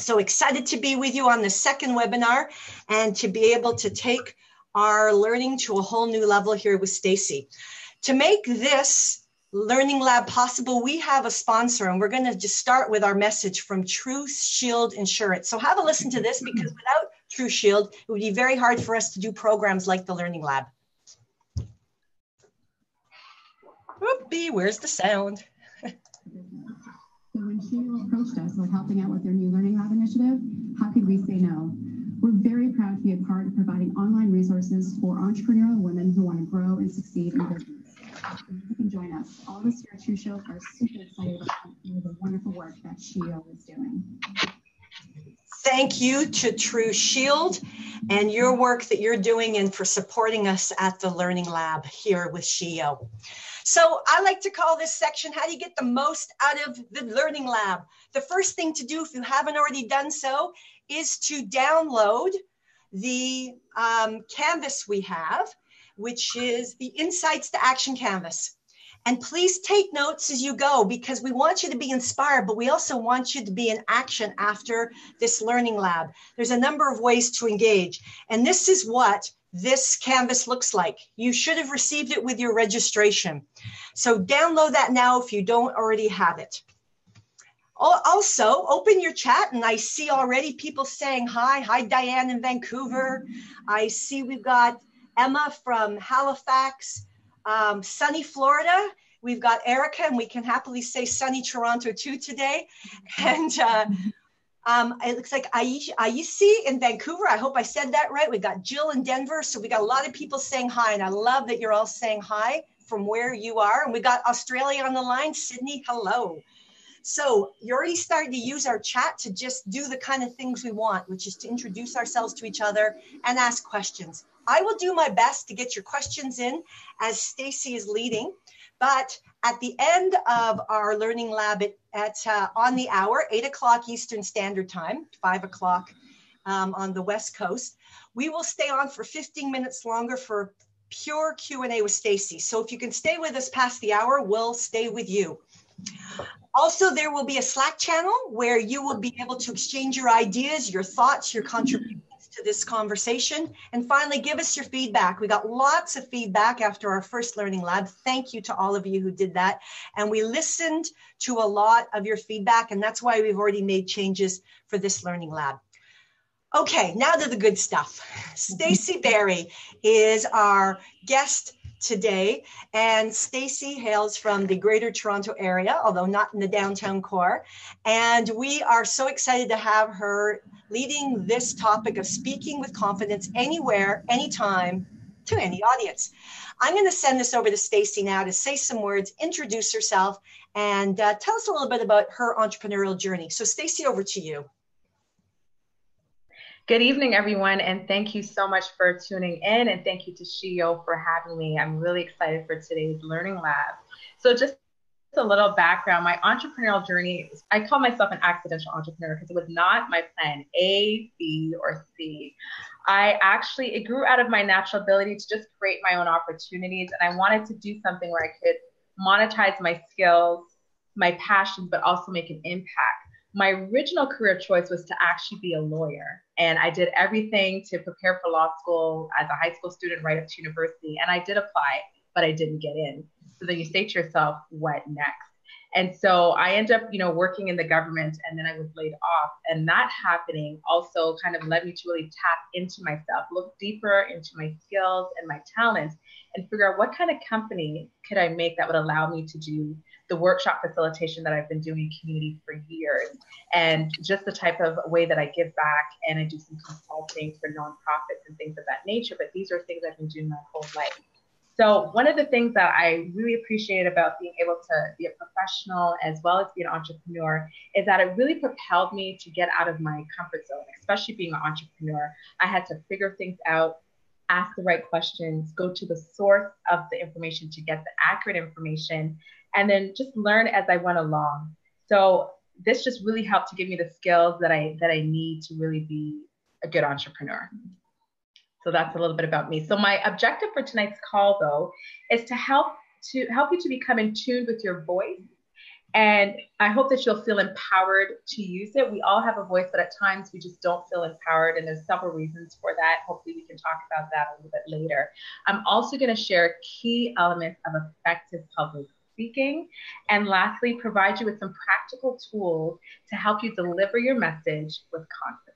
So excited to be with you on the second webinar and to be able to take our learning to a whole new level here with Stacey. To make this Learning Lab possible, we have a sponsor and we're going to just start with our message from True Shield Insurance. So have a listen to this because without True Shield, it would be very hard for us to do programs like the Learning Lab. Whoopie, where's the sound? Approached us with helping out with their new Learning Lab initiative, how could we say no? We're very proud to be a part of providing online resources for entrepreneurial women who want to grow and succeed in business you can join us. All of us here at True Shield are super excited about the wonderful work that Shield is doing. Thank you to True Shield and your work that you're doing and for supporting us at the Learning Lab here with SheEO. So I like to call this section, how do you get the most out of the Learning Lab? The first thing to do, if you haven't already done so, is to download the um, canvas we have which is the Insights to Action Canvas. And please take notes as you go because we want you to be inspired, but we also want you to be in action after this learning lab. There's a number of ways to engage. And this is what this canvas looks like. You should have received it with your registration. So download that now if you don't already have it. Also, open your chat, and I see already people saying hi. Hi, Diane in Vancouver. I see we've got Emma from Halifax, um, sunny Florida. We've got Erica, and we can happily say sunny Toronto too today. And uh, um, it looks like Aisi in Vancouver. I hope I said that right. We got Jill in Denver. So we got a lot of people saying hi, and I love that you're all saying hi from where you are. And we got Australia on the line. Sydney, hello. So you're already starting to use our chat to just do the kind of things we want, which is to introduce ourselves to each other and ask questions. I will do my best to get your questions in as Stacey is leading. But at the end of our learning lab at, at uh, on the hour, eight o'clock Eastern Standard Time, five o'clock um, on the West Coast, we will stay on for 15 minutes longer for pure Q&A with Stacey. So if you can stay with us past the hour, we'll stay with you. Also, there will be a Slack channel where you will be able to exchange your ideas, your thoughts, your contributions to this conversation. And finally, give us your feedback. We got lots of feedback after our first learning lab. Thank you to all of you who did that. And we listened to a lot of your feedback, and that's why we've already made changes for this learning lab. Okay, now to the good stuff. Stacey Berry is our guest today. And Stacey hails from the Greater Toronto area, although not in the downtown core. And we are so excited to have her leading this topic of speaking with confidence anywhere, anytime, to any audience. I'm going to send this over to Stacey now to say some words, introduce herself, and uh, tell us a little bit about her entrepreneurial journey. So, Stacey, over to you. Good evening, everyone, and thank you so much for tuning in, and thank you to SheEO for having me. I'm really excited for today's Learning Lab. So just a little background, my entrepreneurial journey, I call myself an accidental entrepreneur because it was not my plan A, B, or C. I actually, it grew out of my natural ability to just create my own opportunities, and I wanted to do something where I could monetize my skills, my passions, but also make an impact my original career choice was to actually be a lawyer. And I did everything to prepare for law school as a high school student right up to university. And I did apply, but I didn't get in. So then you say to yourself, what next? And so I ended up, you know, working in the government and then I was laid off. And that happening also kind of led me to really tap into myself, look deeper into my skills and my talents and figure out what kind of company could I make that would allow me to do the workshop facilitation that I've been doing in community for years, and just the type of way that I give back and I do some consulting for nonprofits and things of that nature. But these are things I've been doing my whole life. So one of the things that I really appreciated about being able to be a professional as well as be an entrepreneur is that it really propelled me to get out of my comfort zone, especially being an entrepreneur. I had to figure things out, ask the right questions, go to the source of the information to get the accurate information, and then just learn as I went along. So this just really helped to give me the skills that I that I need to really be a good entrepreneur. So that's a little bit about me. So my objective for tonight's call though is to help to help you to become in tune with your voice And I hope that you'll feel empowered to use it. We all have a voice, but at times we just don't feel empowered. And there's several reasons for that. Hopefully, we can talk about that a little bit later. I'm also going to share key elements of effective public speaking. And lastly, provide you with some practical tools to help you deliver your message with confidence.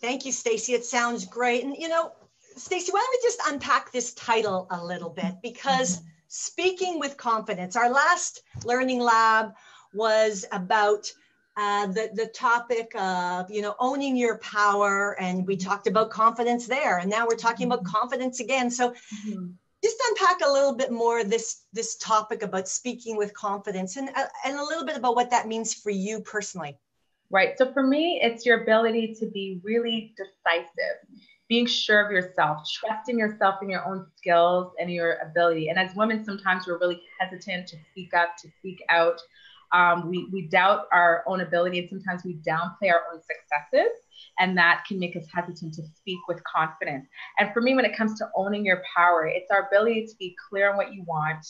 Thank you, Stacey. It sounds great. And you know, Stacey, why don't we just unpack this title a little bit? Because speaking with confidence, our last learning lab was about uh, the, the topic of you know owning your power and we talked about confidence there and now we're talking about confidence again so mm-hmm. Just unpack a little bit more this this topic about speaking with confidence and uh, and a little bit about what that means for you personally right so for me it's your ability to be really decisive being sure of yourself, trusting yourself in your own skills and your ability. And as women, sometimes we're really hesitant to speak up, to speak out. Um, we, we doubt our own ability and sometimes we downplay our own successes. And that can make us hesitant to speak with confidence. And for me, when it comes to owning your power, it's our ability to be clear on what you want,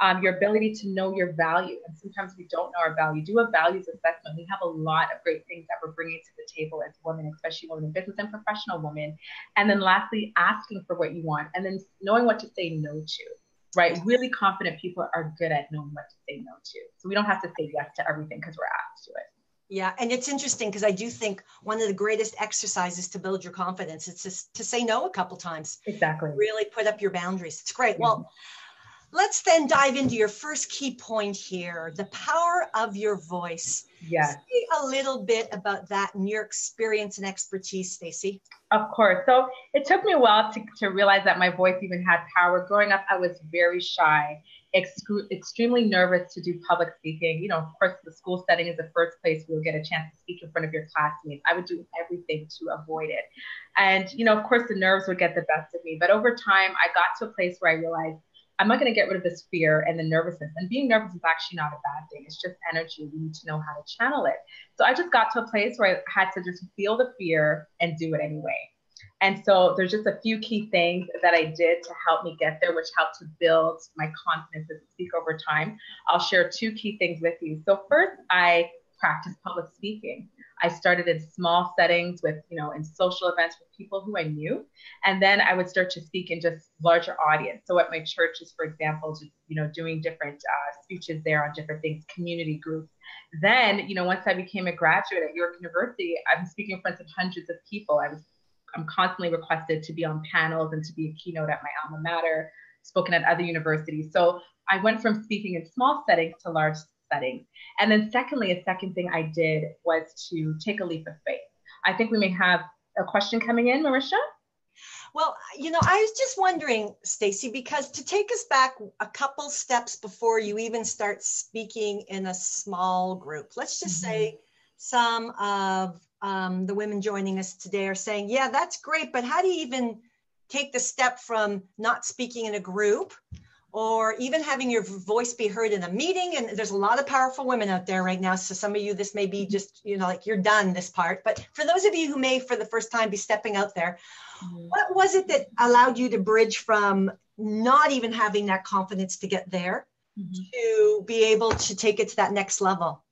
um, your ability to know your value. And sometimes we don't know our value. Do a values assessment. We have a lot of great things that we're bringing to the table as women, especially women in business and professional women. And then lastly, asking for what you want and then knowing what to say no to. Right? Really confident people are good at knowing what to say no to. So we don't have to say yes to everything because we're asked to it. Yeah, and it's interesting because I do think one of the greatest exercises to build your confidence is to, to say no a couple times. Exactly. Really put up your boundaries. It's great. Well, mm-hmm. Let's then dive into your first key point here the power of your voice. Yes. Say a little bit about that and your experience and expertise, Stacey. Of course. So it took me a while to, to realize that my voice even had power. Growing up, I was very shy, extremely nervous to do public speaking. You know, of course, the school setting is the first place where you'll get a chance to speak in front of your classmates. I would do everything to avoid it. And, you know, of course, the nerves would get the best of me. But over time, I got to a place where I realized I'm not going to get rid of this fear and the nervousness. And being nervous is actually not a bad thing. It's just energy. We need to know how to channel it. So I just got to a place where I had to just feel the fear and do it anyway. And so there's just a few key things that I did to help me get there, which helped to build my confidence as a speaker over time. I'll share two key things with you. So first, I practice public speaking. I started in small settings with, you know, in social events with people who I knew. And then I would start to speak in just larger audience. So at my churches, for example, just, you know, doing different uh, speeches there on different things, community groups. Then, you know, once I became a graduate at York University, I'm speaking in front of hundreds of people. I was, I'm constantly requested to be on panels and to be a keynote at my alma mater, spoken at other universities. So I went from speaking in small settings to large settings. And then, secondly, a second thing I did was to take a leap of faith. I think we may have a question coming in, Marysia. Well, you know, I was just wondering, Stacey, because to take us back a couple steps before you even start speaking in a small group, let's just mm-hmm. say some of um, the women joining us today are saying, yeah, that's great, but how do you even take the step from not speaking in a group or even having your voice be heard in a meeting. And there's a lot of powerful women out there right now. So some of you, this may be just, you know, like you're done this part. But for those of you who may for the first time be stepping out there, mm-hmm. what was it that allowed you to bridge from not even having that confidence to get there mm-hmm. to be able to take it to that next level?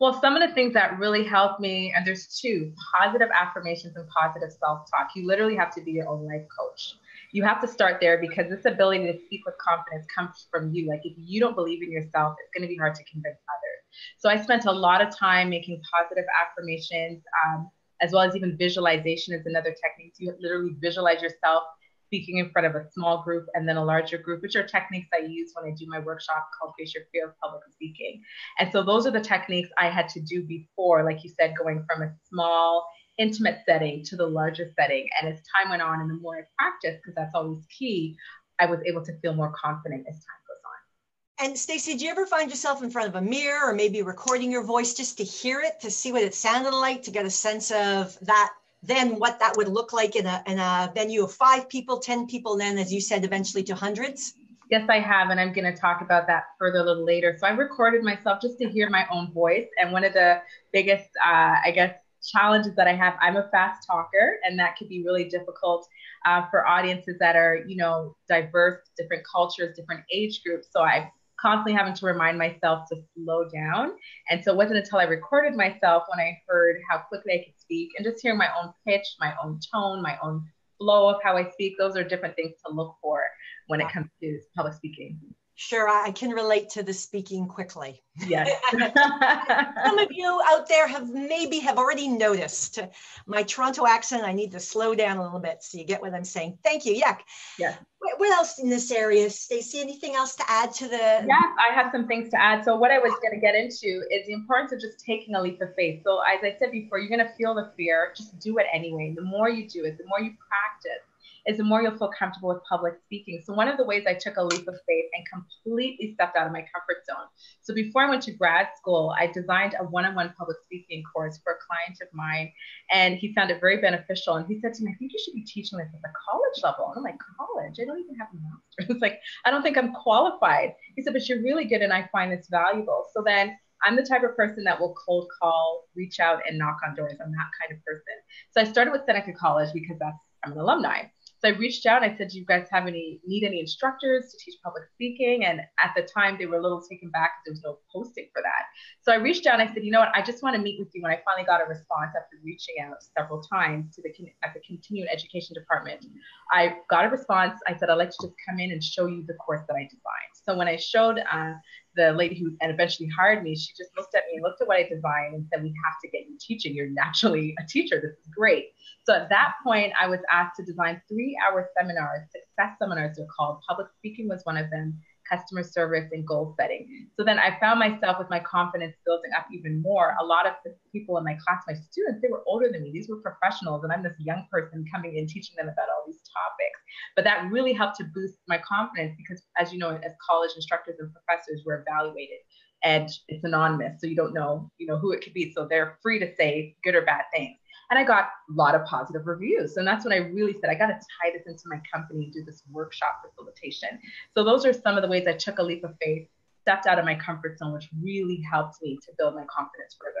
Well, some of the things that really helped me, and there's two positive affirmations and positive self talk. You literally have to be your own life coach you have to start there because this ability to speak with confidence comes from you. Like if you don't believe in yourself, it's going to be hard to convince others. So I spent a lot of time making positive affirmations, um, as well as even visualization is another technique. So You literally visualize yourself speaking in front of a small group and then a larger group, which are techniques I use when I do my workshop called Face Your Fear of Public Speaking. And so those are the techniques I had to do before, like you said, going from a small intimate setting to the larger setting. And as time went on and the more I practiced, because that's always key, I was able to feel more confident as time goes on. And Stacey, did you ever find yourself in front of a mirror or maybe recording your voice just to hear it, to see what it sounded like, to get a sense of that, then what that would look like in a, in a venue of five people, 10 people, then as you said, eventually to hundreds? Yes, I have, and I'm going to talk about that further a little later. So I recorded myself just to hear my own voice, and one of the biggest, uh, I guess, challenges that I have. I'm a fast talker, and that could be really difficult uh, for audiences that are, you know, diverse, different cultures, different age groups. So I constantly having to remind myself to slow down. And so it wasn't until I recorded myself when I heard how quickly I could speak and just hearing my own pitch, my own tone, my own flow of how I speak. Those are different things to look for when it comes to public speaking. Sure, I can relate to the speaking quickly. Yes. Some of you out there have maybe have already noticed my Toronto accent. I need to slow down a little bit so you get what I'm saying. Thank you. Yuck. Yeah. What else in this area, Stacey? Anything else to add to the? Yeah, I have some things to add. So what I was going to get into is the importance of just taking a leap of faith. So as I said before, you're going to feel the fear. Just do it anyway. The more you do it, the more you practice is the more you'll feel comfortable with public speaking. So one of the ways I took a leap of faith and completely stepped out of my comfort zone. So before I went to grad school, I designed a one-on-one public speaking course for a client of mine, and he found it very beneficial. And he said to me, "I think you should be teaching this at the college level." And I'm like, "College? I don't even have a master's. It's like I don't think I'm qualified." He said, "But you're really good, and I find this valuable." So then I'm the type of person that will cold call, reach out, and knock on doors. I'm that kind of person. So I started with Seneca College because that's I'm an alumni. So I reached out. I said, "Do you guys have any need any instructors to teach public speaking?" And at the time, they were a little taken back because there was no posting for that. So I reached out. and I said, "You know what? I just want to meet with you." When I finally got a response after reaching out several times to the at the continuing education department, I got a response. I said, "I'd like to just come in and show you the course that I designed." So when I showed uh, the lady who and eventually hired me, she just looked at me and looked at what I designed and said, "We have to get you teaching. You're naturally a teacher. This is great." So at that point, I was asked to design three-hour seminars, success seminars they're called. Public speaking was one of them, customer service, and goal setting. So then I found myself with my confidence building up even more. A lot of the people in my class, my students, they were older than me. These were professionals, and I'm this young person coming in teaching them about all these topics. But that really helped to boost my confidence because, as you know, as college instructors and professors, we're evaluated and it's anonymous so you don't know you know who it could be so they're free to say good or bad things and i got a lot of positive reviews. And that's when i really said i got to tie this into my company and do this workshop facilitation. So those are some of the ways i took a leap of faith stepped out of my comfort zone which really helped me to build my confidence further.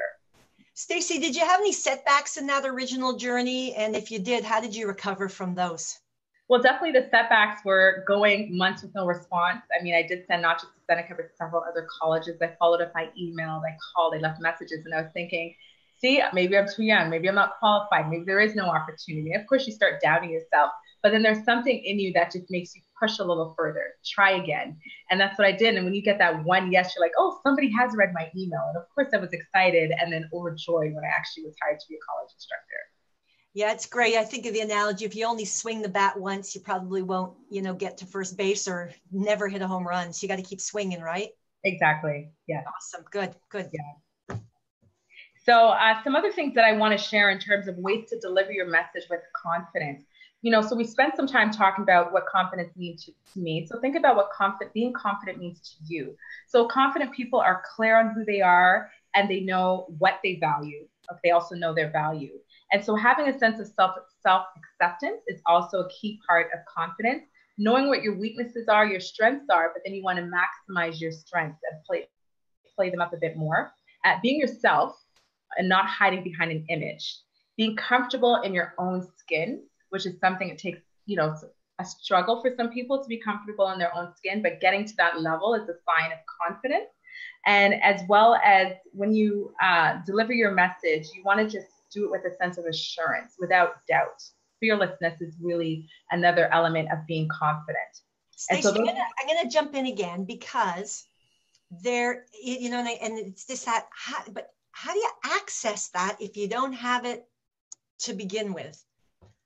Stacey did you have any setbacks in that original journey? And if you did how did you recover from those? Well, definitely the setbacks were going months with no response. I mean, I did send not just to Seneca, but several other colleges. I followed up by email, I called, I left messages, and I was thinking, see, maybe I'm too young, maybe I'm not qualified, maybe there is no opportunity. Of course, you start doubting yourself, but then there's something in you that just makes you push a little further, try again. And that's what I did. And when you get that one yes, you're like, oh, somebody has read my email. And of course, I was excited and then overjoyed when I actually was hired to be a college instructor. Yeah, it's great. I think of the analogy if you only swing the bat once, you probably won't, you know, get to first base or never hit a home run. So you got to keep swinging, right? Exactly. Yeah. Awesome. Good. Good. Yeah. So, uh, some other things that I want to share in terms of ways to deliver your message with confidence. You know, so we spent some time talking about what confidence means to, to me. So think about what confident being confident means to you. So confident people are clear on who they are and they know what they value. They also know their value. And so having a sense of self self acceptance is also a key part of confidence. Knowing what your weaknesses are, your strengths are, but then you want to maximize your strengths and play play them up a bit more. At being yourself and not hiding behind an image. Being comfortable in your own skin, which is something it takes, you know, a struggle for some people to be comfortable in their own skin, but getting to that level is a sign of confidence. And as well as when you uh, deliver your message, you want to just do it with a sense of assurance without doubt. Fearlessness is really another element of being confident. Stacey, so those- I'm, gonna, I'm gonna jump in again because there, you know, and, I, and it's just that, but how do you access that if you don't have it to begin with?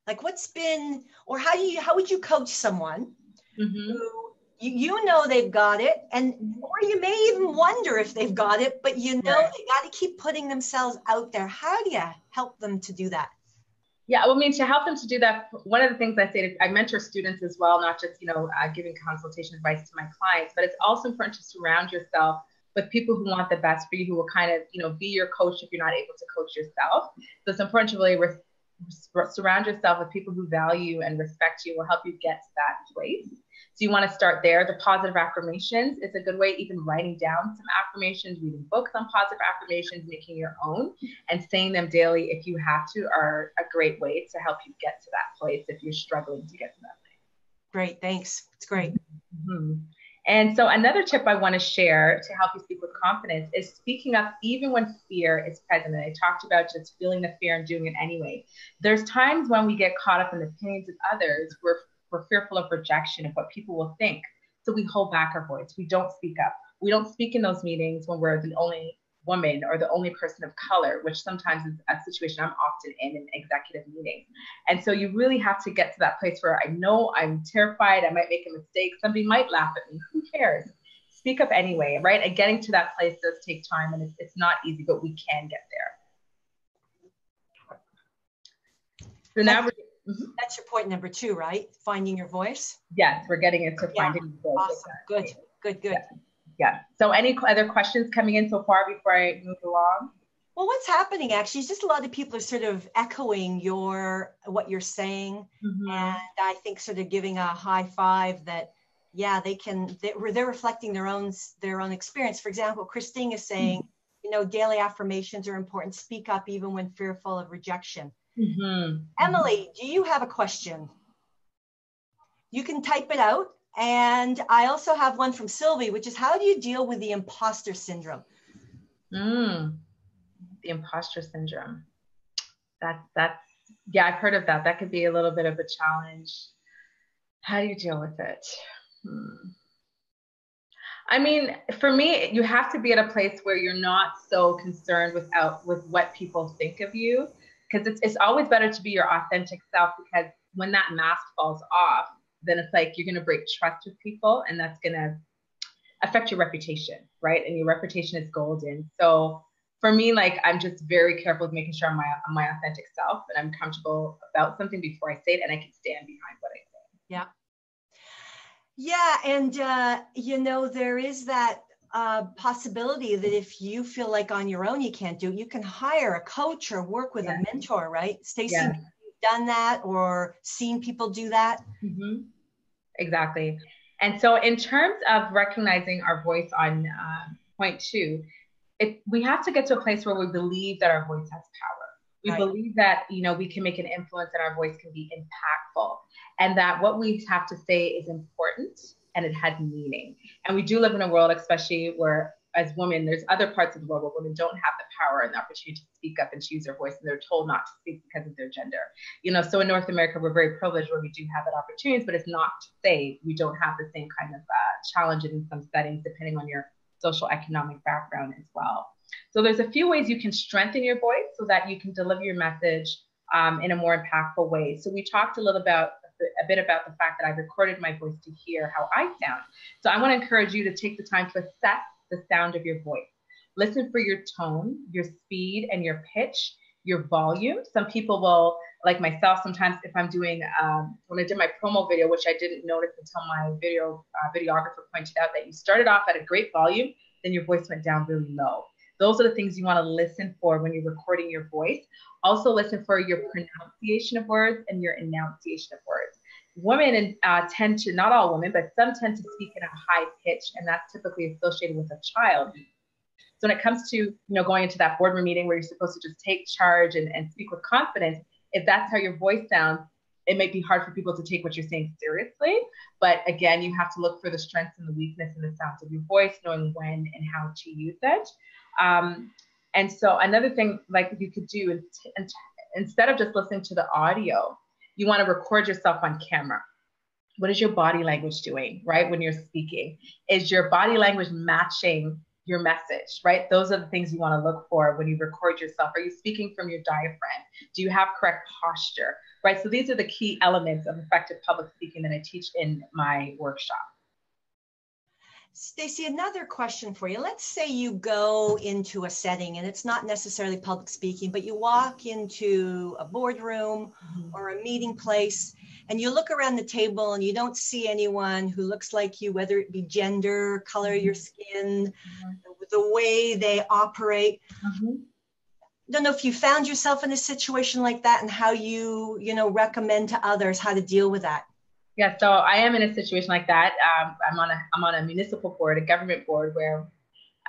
Like what's been, or how do you, how would you coach someone mm-hmm. who you, you know they've got it and or you may even wonder if they've got it but you know right. they got to keep putting themselves out there how do you help them to do that yeah well, i mean to help them to do that one of the things i say to, i mentor students as well not just you know uh, giving consultation advice to my clients but it's also important to surround yourself with people who want the best for you who will kind of you know be your coach if you're not able to coach yourself so it's important to really re- surround yourself with people who value and respect you will help you get to that place so you want to start there. The positive affirmations is a good way, even writing down some affirmations, reading books on positive affirmations, making your own, and saying them daily if you have to are a great way to help you get to that place if you're struggling to get to that place. Great, thanks. It's great. Mm-hmm. And so, another tip I want to share to help you speak with confidence is speaking up even when fear is present. And I talked about just feeling the fear and doing it anyway. There's times when we get caught up in the opinions of others, we're, we're fearful of rejection, of what people will think. So, we hold back our voice, we don't speak up. We don't speak in those meetings when we're the only woman or the only person of color, which sometimes is a situation I'm often in in executive meetings. And so you really have to get to that place where I know I'm terrified, I might make a mistake, somebody might laugh at me. Who cares? Speak up anyway, right? And getting to that place does take time and it's, it's not easy, but we can get there. So now that's, we're. Mm-hmm. That's your point number two, right? Finding your voice. Yes, we're getting into yeah. finding your voice. Awesome. Good, good, good. Yeah yeah. So any other questions coming in so far before I move along? Well, what's happening actually is just a lot of people are sort of echoing your what you're saying, mm-hmm. and I think sort of giving a high five that yeah they can they're, they're reflecting their own their own experience. For example, Christine is saying, mm-hmm. you know, daily affirmations are important. Speak up even when fearful of rejection. Mm-hmm. Emily, do you have a question? You can type it out and I also have one from Sylvie, which is how do you deal with the imposter syndrome? Mm, the imposter syndrome. That's that's yeah, I've heard of that. That could be a little bit of a challenge. How do you deal with it? Hmm. I mean, for me, you have to be at a place where you're not so concerned without with what people think of you, because it's it's always better to be your authentic self. Because when that mask falls off, then it's like you're going to break trust with people and that's going to affect your reputation, right? And your reputation is golden. So for me, like I'm just very careful with making sure I'm my, I'm my authentic self and I'm comfortable about something before I say it and I can stand behind what I say. Yeah. Yeah. And, uh, you know, there is that uh, possibility that if you feel like on your own you can't do it, you can hire a coach or work with yeah. a mentor, right? Stacey, yeah. done that or seen people do that? Mm-hmm exactly. And so, in terms of recognizing our voice on uh, point two, it, we have to get to a place where we believe that our voice has power. We right. believe that you know we can make an influence and our voice can be impactful, and that what we have to say is important and it has meaning. And we do live in a world, especially where as women, there's other parts of the world where women don't have the power and the opportunity to speak up and choose their voice, and they're told not to speak because of their gender. You know, so in North America, we're very privileged where we do have that opportunities, but it's not to say we don't have the same kind of uh, challenges in some settings, depending on your social economic background as well. So there's a few ways you can strengthen your voice so that you can deliver your message um, in a more impactful way. So we talked a little about a bit about the fact that I recorded my voice to hear how I sound. So I want to encourage you to take the time to assess the sound of your voice. Listen for your tone, your speed, and your pitch, your volume. Some people will, like myself, sometimes if I'm doing, um, when I did my promo video, which I didn't notice until my video uh, videographer pointed out that you started off at a great volume, then your voice went down really low. Those are the things you want to listen for when you're recording your voice. Also, listen for your pronunciation of words and your enunciation of words women uh, tend to, not all women, but some tend to speak in a high pitch, and that's typically associated with a child. So when it comes to, you know, going into that boardroom meeting where you're supposed to just take charge and, and speak with confidence, if that's how your voice sounds, it might be hard for people to take what you're saying seriously. But again, you have to look for the strengths and the weakness and the sounds of your voice, knowing when and how to use it. Um, and so another thing like you could do is t- instead of just listening to the audio, you want to record yourself on camera. What is your body language doing, right? When you're speaking, is your body language matching your message, right? Those are the things you want to look for when you record yourself. Are you speaking from your diaphragm? Do you have correct posture, right? So these are the key elements of effective public speaking that I teach in my workshop. Stacey, another question for you. Let's say you go into a setting and it's not necessarily public speaking, but you walk into a boardroom mm-hmm. or a meeting place and you look around the table and you don't see anyone who looks like you, whether it be gender, color of your mm-hmm. skin, mm-hmm. the way they operate. Mm-hmm. Don't know if you found yourself in a situation like that and how you, you know, recommend to others how to deal with that. Yeah, so I am in a situation like that. Um, I'm on a I'm on a municipal board, a government board, where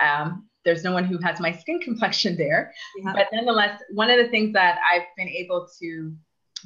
um, there's no one who has my skin complexion there. Yeah. But nonetheless, one of the things that I've been able to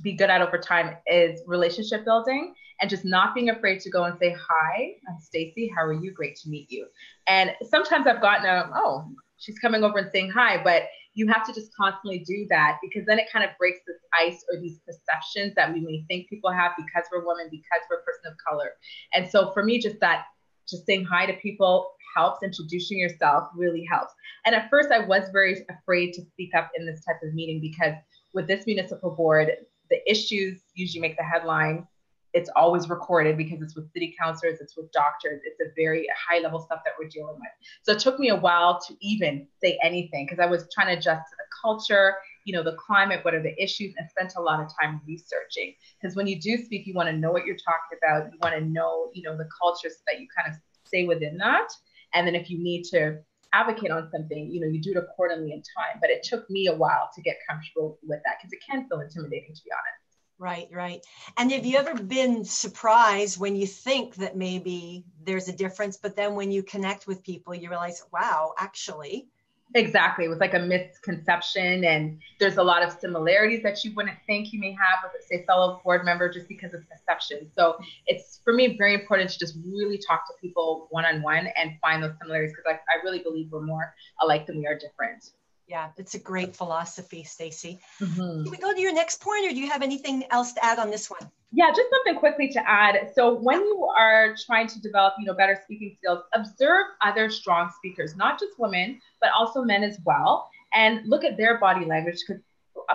be good at over time is relationship building and just not being afraid to go and say, Hi, I'm Stacey. How are you? Great to meet you. And sometimes I've gotten a, oh, she's coming over and saying hi, but you have to just constantly do that because then it kind of breaks this ice or these perceptions that we may think people have because we're women, because we're a person of color. And so for me, just that, just saying hi to people helps, introducing yourself really helps. And at first, I was very afraid to speak up in this type of meeting because with this municipal board, the issues usually make the headline it's always recorded because it's with city councilors, it's with doctors, it's a very high level stuff that we're dealing with. So it took me a while to even say anything because I was trying to adjust to the culture, you know, the climate, what are the issues, and spent a lot of time researching. Because when you do speak, you want to know what you're talking about, you want to know, you know, the culture so that you kind of stay within that. And then if you need to advocate on something, you know, you do it accordingly in time. But it took me a while to get comfortable with that because it can feel intimidating, to be honest. Right, right. And have you ever been surprised when you think that maybe there's a difference, but then when you connect with people, you realize, wow, actually. Exactly. It was like a misconception, and there's a lot of similarities that you wouldn't think you may have with, say, fellow board member just because of perception. So it's for me very important to just really talk to people one on one and find those similarities because I, I really believe we're more alike than we are different. Yeah, it's a great philosophy, Stacey. Mm-hmm. Can we go to your next point, or do you have anything else to add on this one? Yeah, just something quickly to add. So when you are trying to develop, you know, better speaking skills, observe other strong speakers, not just women, but also men as well, and look at their body language because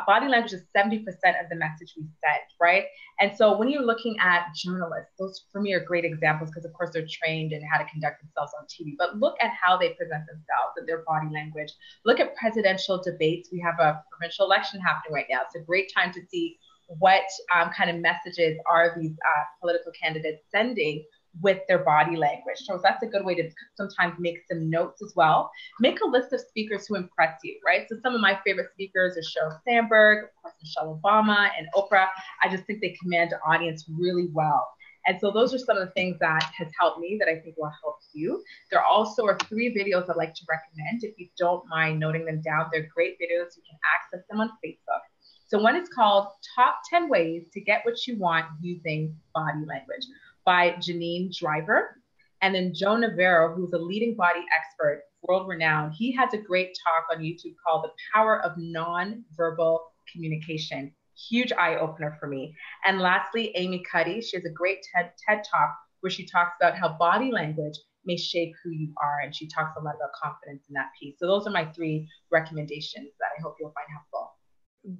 body language is 70% of the message we send, right? And so when you're looking at journalists, those for me are great examples because of course they're trained in how to conduct themselves on TV, but look at how they present themselves and their body language. Look at presidential debates. We have a provincial election happening right now. It's a great time to see what um, kind of messages are these uh, political candidates sending with their body language. So that's a good way to sometimes make some notes as well. Make a list of speakers who impress you, right? So some of my favorite speakers are Sheryl Sandberg, of course, Michelle Obama, and Oprah. I just think they command an audience really well. And so those are some of the things that has helped me that I think will help you. There also are three videos I'd like to recommend. If you don't mind noting them down, they're great videos. You can access them on Facebook. So one is called Top 10 Ways to Get What You Want Using Body Language by Janine Driver. And then Joe Navarro, who's a leading body expert, world renowned, he has a great talk on YouTube called The Power of Non-Verbal Communication. Huge eye opener for me. And lastly, Amy Cuddy, she has a great TED, TED talk where she talks about how body language may shape who you are. And she talks a lot about confidence in that piece. So those are my three recommendations that I hope you'll find helpful.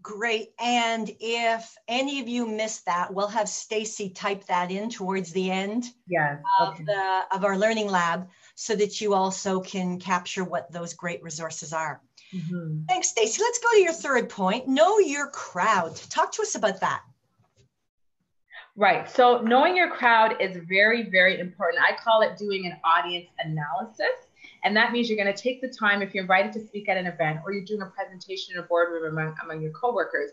Great. And if any of you missed that, we'll have Stacey type that in towards the end of okay. the of our learning lab so that you also can capture what those great resources are. Mm-hmm. Thanks, Stacey. Let's go to your third point. Know your crowd. Talk to us about that. Right. So knowing your crowd is very, very important. I call it doing an audience analysis. And that means you're going to take the time if you're invited to speak at an event or you're doing a presentation in a boardroom among, among your coworkers.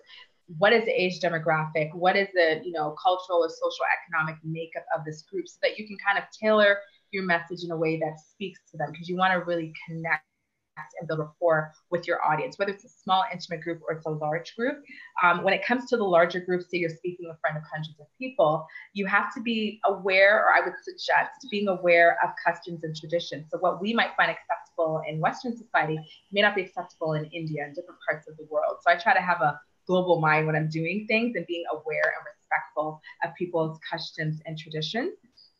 What is the age demographic? What is the you know cultural or social economic makeup of this group so that you can kind of tailor your message in a way that speaks to them because you want to really connect and build rapport with your audience, whether it's a small, intimate group or it's a large group. Um, when it comes to the larger groups, say you're speaking in front of hundreds of people, you have to be aware, or I would suggest being aware of customs and traditions. So, what we might find acceptable in Western society may not be acceptable in India and different parts of the world. So, I try to have a global mind when I'm doing things and being aware and respectful of people's customs and traditions.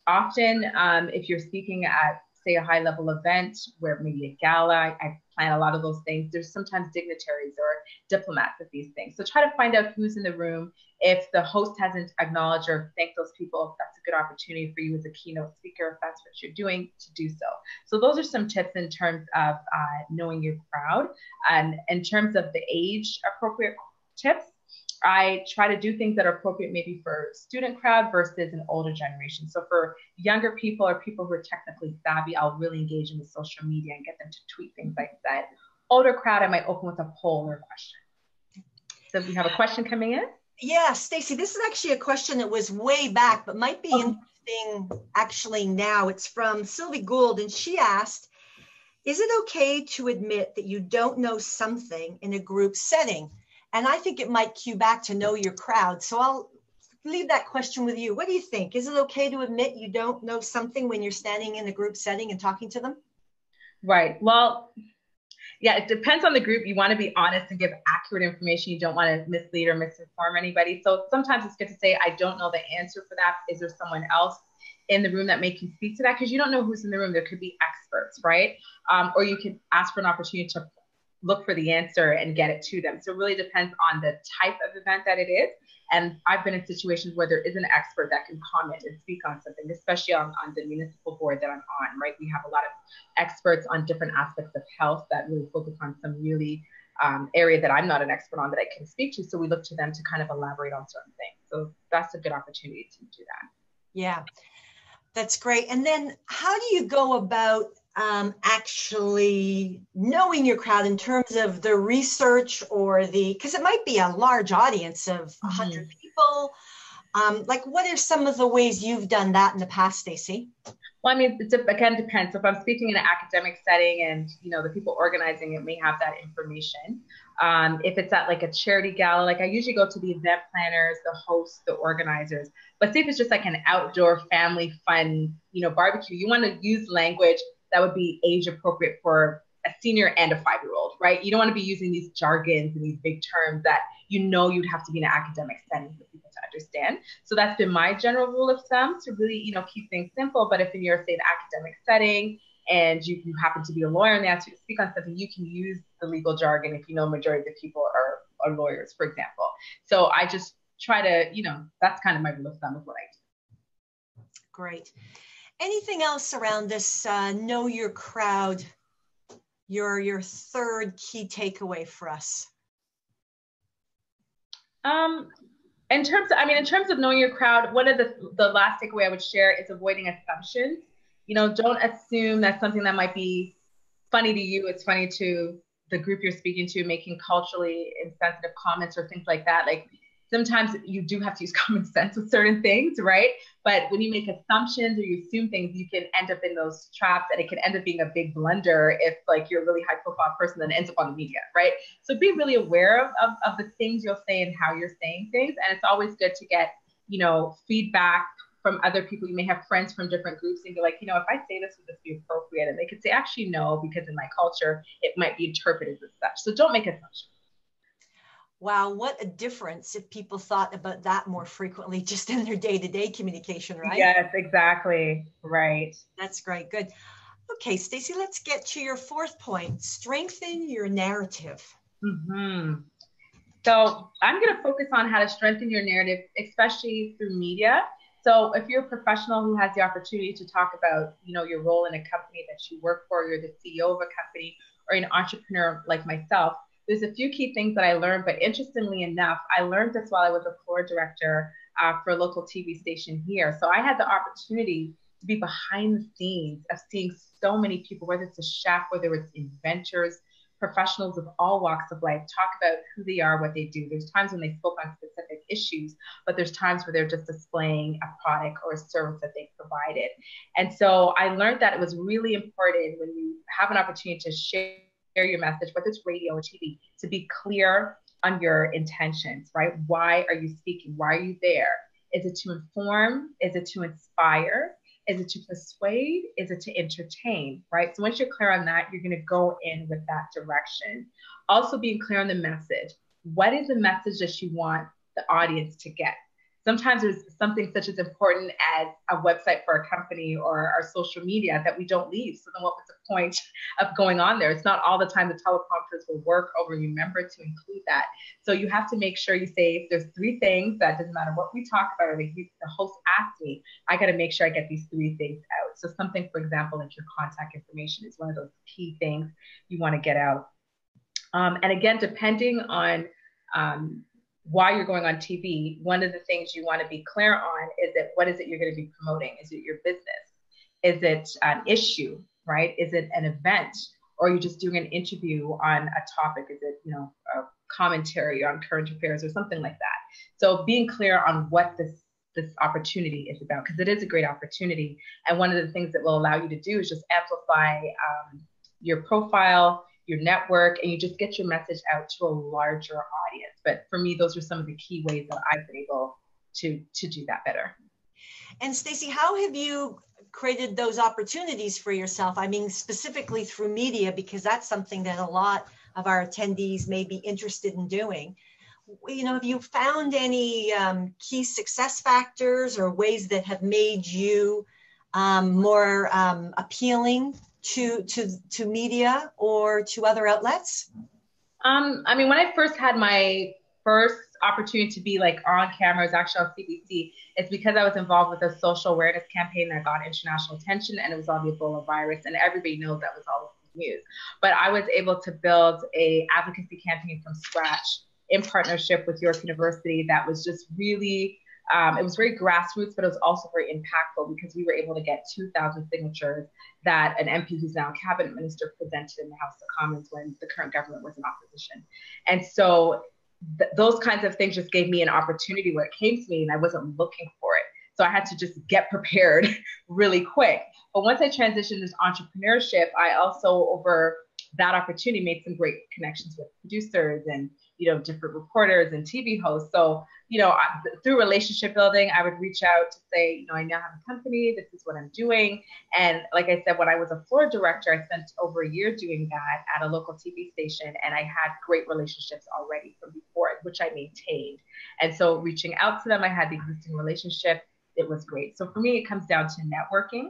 Often, um, if you're speaking at say a high level event where maybe a gala, I, I plan a lot of those things. There's sometimes dignitaries or diplomats at these things. So try to find out who's in the room. If the host hasn't acknowledged or thanked those people, that's a good opportunity for you as a keynote speaker, if that's what you're doing, to do so. So those are some tips in terms of uh, knowing your crowd. And in terms of the age appropriate tips, I try to do things that are appropriate maybe for student crowd versus an older generation. So for younger people or people who are technically savvy, I'll really engage in the social media and get them to tweet things like that. Older crowd, I might open with a poll or a question. So we have a question coming in. Yeah, Stacey, this is actually a question that was way back, but might be okay. interesting actually now. It's from Sylvie Gould, and she asked, is it okay to admit that you don't know something in a group setting? And I think it might cue back to know your crowd. So I'll leave that question with you. What do you think? Is it okay to admit you don't know something when you're standing in a group setting and talking to them? Right. Well, yeah, it depends on the group. You want to be honest and give accurate information. You don't want to mislead or misinform anybody. So sometimes it's good to say, I don't know the answer for that. Is there someone else in the room that may can speak to that? Because you don't know who's in the room. There could be experts, right? Um, or you could ask for an opportunity to look for the answer and get it to them. So it really depends on the type of event that it is. And I've been in situations where there is an expert that can comment and speak on something, especially on, on the municipal board that I'm on, right? We have a lot of experts on different aspects of health that really focus on some really um, area that I'm not an expert on that I can speak to. So we look to them to kind of elaborate on certain things. So that's a good opportunity to do that. Yeah, that's great. And then how do you go about um, actually knowing your crowd in terms of the research or the because it might be a large audience of 100 mm-hmm. people. Um, like what are some of the ways you've done that in the past stacey? Well i mean it again depends. So if i'm speaking in an academic setting and you know the people organizing it may have that information. Um, if it's at like a charity gala like i usually go to the event planners the hosts the organizers. But say if it's just like an outdoor family fun you know barbecue you want to use language that would be age appropriate for a senior and a five year old, right? You don't want to be using these jargons and these big terms that you know you'd have to be in an academic setting for people to understand. So that's been my general rule of thumb to really, you know, keep things simple. But if in your say an academic setting and you, you happen to be a lawyer and they ask you to speak on something, you can use the legal jargon if you know majority of the people are, are lawyers, for example. So I just try to, you know, that's kind of my rule of thumb of what I do. Great anything else around this uh, know your crowd your your third key takeaway for us? Um in terms of, i mean in terms of knowing your crowd one of the the last takeaway i would share is avoiding assumptions. You know don't assume that something that might be funny to you it's funny to the group you're speaking to making culturally insensitive comments or things like that. Like sometimes you do have to use common sense with certain things, right? But when you make assumptions or you assume things, you can end up in those traps and it can end up being a big blunder if like you're a really high profile person that ends up on the media, right? So be really aware of, of, of the things you'll say and how you're saying things. And it's always good to get, you know, feedback from other people. You may have friends from different groups and be like, you know, if I say this, would this be appropriate? And they could say, actually, no, because in my culture, it might be interpreted as such. So don't make assumptions wow, what a difference if people thought about that more frequently just in their day to day communication, right? Yes, exactly. Right. That's great. Good. Okay, Stacey, let's get to your fourth point strengthen your narrative. Mm-hmm. So I'm going to focus on how to strengthen your narrative, especially through media. So if you're a professional who has the opportunity to talk about, you know, your role in a company that you work for, you're the CEO of a company, or an entrepreneur like myself, there's a few key things that I learned, but interestingly enough, I learned this while I was a floor director uh, for a local TV station here. So I had the opportunity to be behind the scenes of seeing so many people, whether it's a chef, whether it's inventors, professionals of all walks of life, talk about who they are, what they do. There's times when they spoke on specific issues, but there's times where they're just displaying a product or a service that they provided. And so I learned that it was really important when you have an opportunity to share your message, whether it's radio or TV, to be clear on your intentions, right? Why are you speaking? Why are you there? Is it to inform? Is it to inspire? Is it to persuade? Is it to entertain, right? So once you're clear on that, you're going to go in with that direction. Also, being clear on the message. What is the message that you want the audience to get? Sometimes there's something such as important as a website for a company or our social media that we don't leave. So then what was the point of going on there? It's not all the time the teleprompters will work or remember to include that. So you have to make sure you say there's three things that doesn't matter what we talk about or the, the host asks me, I got to make sure I get these three things out. So something, for example, like your contact information is one of those key things you want to get out. Um, and again, depending on um, while you're going on TV, one of the things you want to be clear on is that what is it you're going to be promoting? Is it your business? Is it an issue, right? Is it an event? Or are you just doing an interview on a topic? Is it, you know, a commentary on current affairs or something like that? So being clear on what this this opportunity is about because it is a great opportunity. And one of the things that will allow you to do is just amplify um, your profile, your network, and you just get your message out to a larger audience. But for me, those are some of the key ways that I've been able to to do that better. And Stacey, how have you created those opportunities for yourself? I mean, specifically through media, because that's something that a lot of our attendees may be interested in doing. You know, have you found any um, key success factors or ways that have made you um, more um, appealing to to to media or to other outlets? Um, I mean, when I first had my first opportunity to be like on camera was actually on CBC. It's because I was involved with a social awareness campaign that got international attention, and it was on the Ebola virus, and everybody knows that was all news. But I was able to build a advocacy campaign from scratch in partnership with York University that was just really um, it was very grassroots, but it was also very impactful because we were able to get 2,000 signatures that an MP who's now a cabinet minister presented in the House of Commons when the current government was in opposition. And so th- those kinds of things just gave me an opportunity where it came to me and I wasn't looking for it. So I had to just get prepared really quick. But once I transitioned into entrepreneurship, I also over that opportunity made some great connections with producers and you know different reporters and TV hosts. So you know through relationship building, I would reach out to say you know I now have a company. This is what I'm doing. And like I said, when I was a floor director, I spent over a year doing that at a local TV station, and I had great relationships already from before, which I maintained. And so reaching out to them, I had the existing relationship. It was great. So for me, it comes down to networking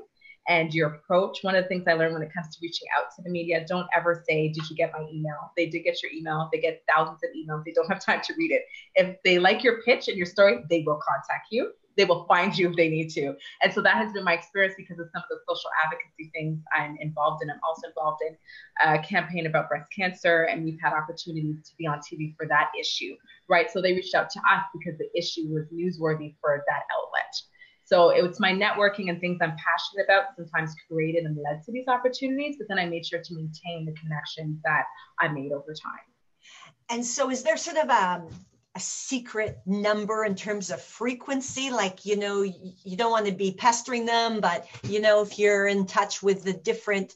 and your approach. One of the things I learned when it comes to reaching out to the media, don't ever say, Did you get my email? They did get your email. They get thousands of emails. They don't have time to read it. If they like your pitch and your story, they will contact you. They will find you if they need to. And so that has been my experience because of some of the social advocacy things I'm involved in. I'm also involved in a campaign about breast cancer, and we've had opportunities to be on TV for that issue, right? So they reached out to us because the issue was newsworthy for that outlet. So it was my networking and things I'm passionate about sometimes created and led to these opportunities, but then I made sure to maintain the connections that I made over time. And so is there sort of a, a secret number in terms of frequency? Like, you know, you don't want to be pestering them, but, you know, if you're in touch with the different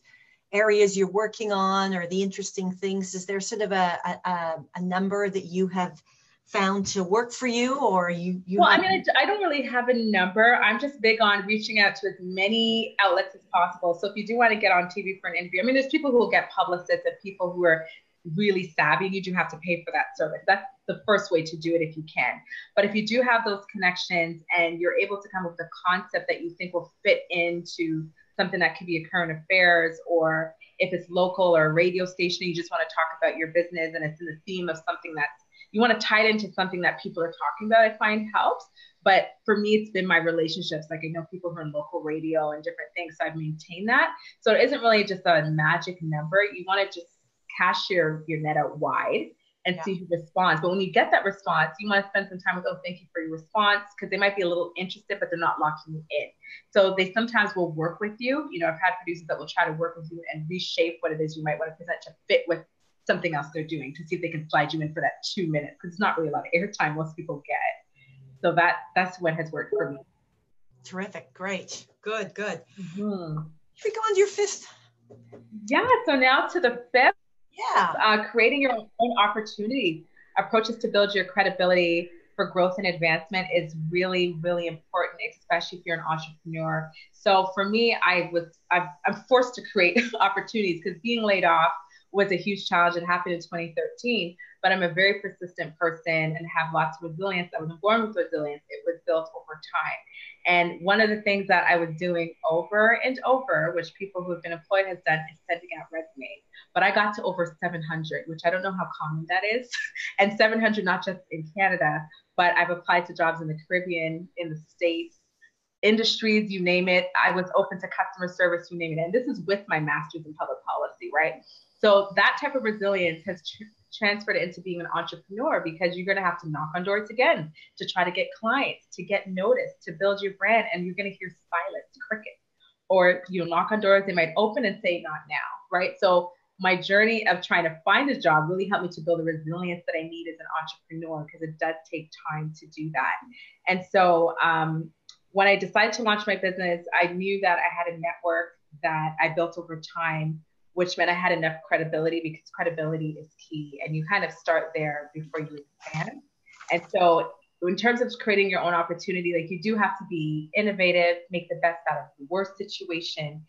areas you're working on or the interesting things, is there sort of a, a, a number that you have found to work for you or you, you well i mean I, don't really have a number. I'm just big on reaching out to as many outlets as possible. So if you do want to get on tv for an interview i mean there's people who will get publicists and people who are really savvy you do have to pay for that service. That's the first way to do it if you can. But if you do have those connections and you're able to come up with a concept that you think will fit into something that could be a current affairs or if it's local or a radio station you just want to talk about your business and it's in the theme of something that's you want to tie it into something that people are talking about, I find helps. But for me, it's been my relationships. Like I know people who are in local radio and different things, so I've maintained that. So it isn't really just a magic number. You want to just cast your, your net out wide and yeah. see who responds. But when you get that response, you want to spend some time with, oh, thank you for your response, because they might be a little interested, but they're not locking you in. So they sometimes will work with you. You know, I've had producers that will try to work with you and reshape what it is you might want to present to fit with something else they're doing to see if they can slide you in for that two minutes because it's not really a lot of airtime most people get. So that that's what has worked for me. Terrific, great, good, good. Mm-hmm. Should we go on to your fifth? Yeah. So now to the fifth. Yeah. Uh, creating your own opportunity approaches to build your credibility for growth and advancement is really, really important, especially if you're an entrepreneur. So for me, I was i am forced to create opportunities because being laid off was a huge challenge. It happened in 2013, but I'm a very persistent person and have lots of resilience. I wasn't born with resilience, it was built over time. And one of the things that I was doing over and over, which people who have been employed has done, is sending out resumes. But I got to over 700, which I don't know how common that is. and 700, not just in Canada, but I've applied to jobs in the Caribbean, in the States, industries, you name it. I was open to customer service, you name it. And this is with my master's in public policy, right? So that type of resilience has tr- transferred into being an entrepreneur because you're going to have to knock on doors again to try to get clients, to get noticed, to build your brand, and you're going to hear silence, cricket, or you knock on doors. They might open and say, "Not now," right? So my journey of trying to find a job really helped me to build the resilience that I need as an entrepreneur because it does take time to do that. And so um, when I decided to launch my business, I knew that I had a network that I built over time which meant I had enough credibility because credibility is key. And you kind of start there before you expand. And so, in terms of creating your own opportunity, like you do have to be innovative, make the best out of the worst situation,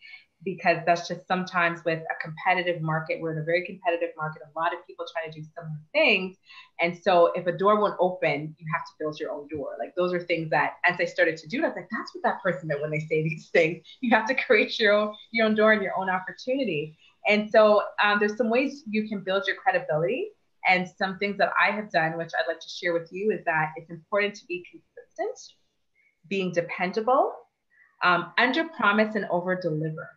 because that's just sometimes with a competitive market. We're in a very competitive market. A lot of people try to do similar things. And so if a door won't open, you have to build your own door. Like those are things that as I started to do, I was like, that's what that person meant when they say these things. You have to create your own, your own door and your own opportunity. And so um, there's some ways you can build your credibility. And some things that I have done, which I'd like to share with you, is that it's important to be consistent, being dependable, um, under promise and over deliver.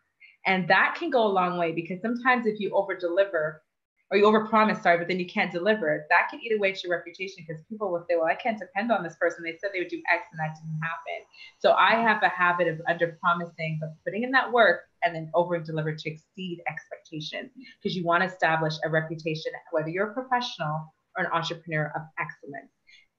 And that can go a long way because sometimes if you over deliver or you over promise, sorry, but then you can't deliver, that can eat away at your reputation because people will say, well, I can't depend on this person. They said they would do X and that didn't happen. So I have a habit of under promising, but putting in that work and then over deliver to exceed expectations because you want to establish a reputation, whether you're a professional or an entrepreneur of excellence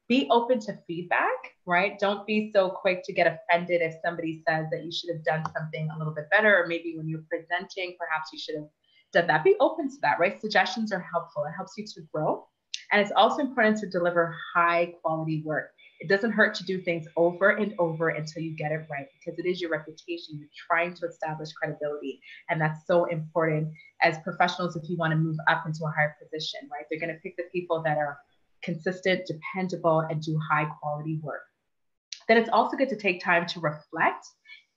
be open to feedback, right? Don't be so quick to get offended if somebody says that you should have done something a little bit better, or maybe when you're presenting, perhaps you should have done that. Be open to that, right? Suggestions are helpful. It helps you to grow. And it's also important to deliver high quality work. It doesn't hurt to do things over and over until you get it right because it is your reputation. You're trying to establish credibility. And that's so important as professionals if you want to move up into a higher position, right? They're going to pick the people that are consistent, dependable, and do high quality work. Then it's also good to take time to reflect,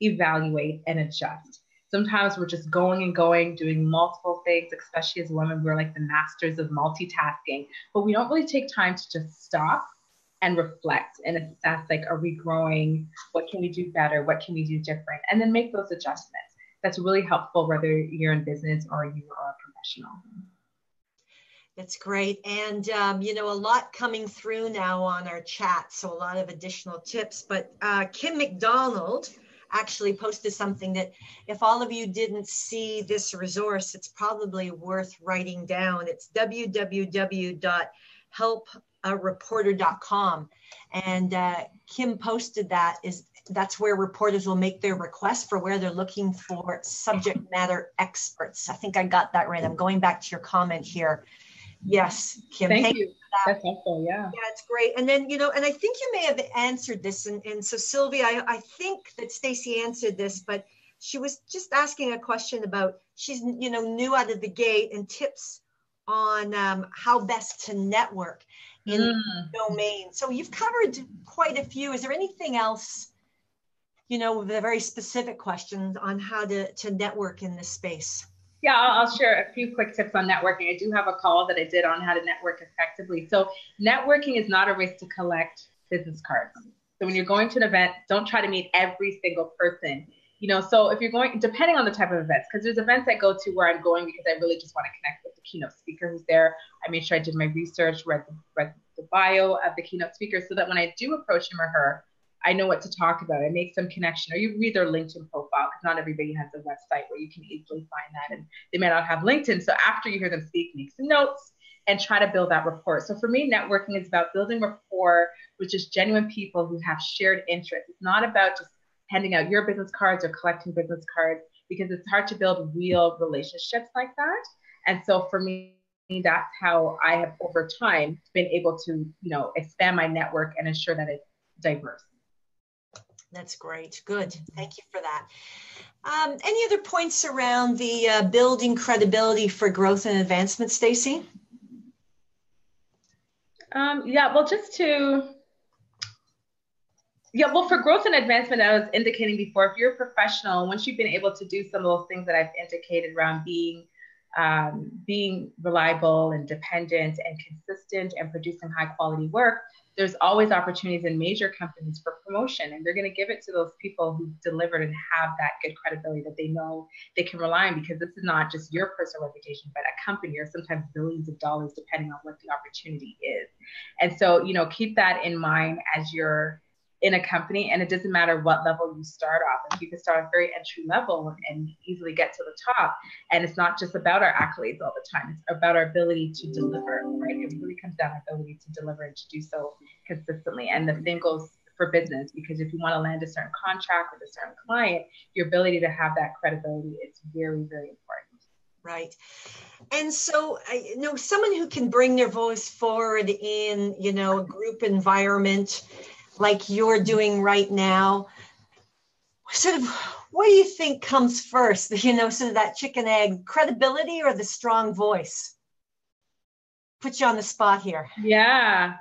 evaluate, and adjust. Sometimes we're just going and going, doing multiple things, especially as women, we're like the masters of multitasking, but we don't really take time to just stop and reflect and assess like, are we growing? What can we do better? What can we do different? And then make those adjustments. That's really helpful whether you're in business or you are a professional. That's great. And, um, you know, a lot coming through now on our chat. So a lot of additional tips. But uh, Kim McDonald actually posted something that if all of you didn't see this resource, it's probably worth writing down. It's www.helpareporter.com. And uh, Kim posted that is that's where reporters will make their request for where they're looking for subject matter experts. I think I got that right. I'm going back to your comment here. Yes, Kim. Thank, thank you. That. That's helpful. Yeah. Yeah, it's great. And then, you know, and I think you may have answered this. And, and so, Sylvia, I, I think that Stacey answered this, but she was just asking a question about she's, you know, new out of the gate and tips on um, how best to network in mm. the domain. So you've covered quite a few. Is there anything else, you know, with a very specific question on how to, to network in this space? Yeah, I'll, I'll, share a few quick tips on networking. I do have a call that I did on how to network effectively. So, networking is not a race to collect business cards. So, when you're going to an event, don't try to meet every single person. You know, so if you're going, depending on the type of events, because there's events I go to where I'm going because I really just want to connect with the keynote speaker who's there. I made sure I did my research, read the, read the bio of the keynote speaker, so that when I do approach him or her, I know what to talk about. I make some connection, or you read their LinkedIn profile because not everybody has a website where you can easily find that, and they may not have LinkedIn. So after you hear them speak, make some notes and try to build that rapport. So for me, networking is about building rapport with just genuine people who have shared interests. It's not about just handing out your business cards or collecting business cards because it's hard to build real relationships like that. And so for me, that's how I have over time been able to, you know, expand my network and ensure that it's diverse. That's great. Good. Thank you for that. Um, any other points around the uh, building credibility for growth and advancement, Stacey? Um, yeah, well, just to, yeah, well, for growth and advancement, I was indicating before, if you're a professional, once you've been able to do some of those things that I've indicated around being um, being reliable and dependent and consistent and producing high quality work, there's always opportunities in major companies for promotion and they're going to give it to those people who delivered and have that good credibility that they know they can rely on because this is not just your personal reputation but a company or sometimes billions of dollars depending on what the opportunity is. And so you know keep that in mind as you're in a company and it doesn't matter what level you start off. If you can start at very entry level and easily get to the top. And it's not just about our accolades all the time. It's about our ability to deliver right? It really comes down to ability to deliver and to do so consistently. And the same goes for business because if you want to land a certain contract with a certain client your ability to have that credibility is very very important. Right. And so, I you know someone who can bring their voice forward in, you know, a group environment like you're doing right now. Sort of, what do you think comes first? You know, sort of that chicken egg credibility or the strong voice? Put you on the spot here. Yeah.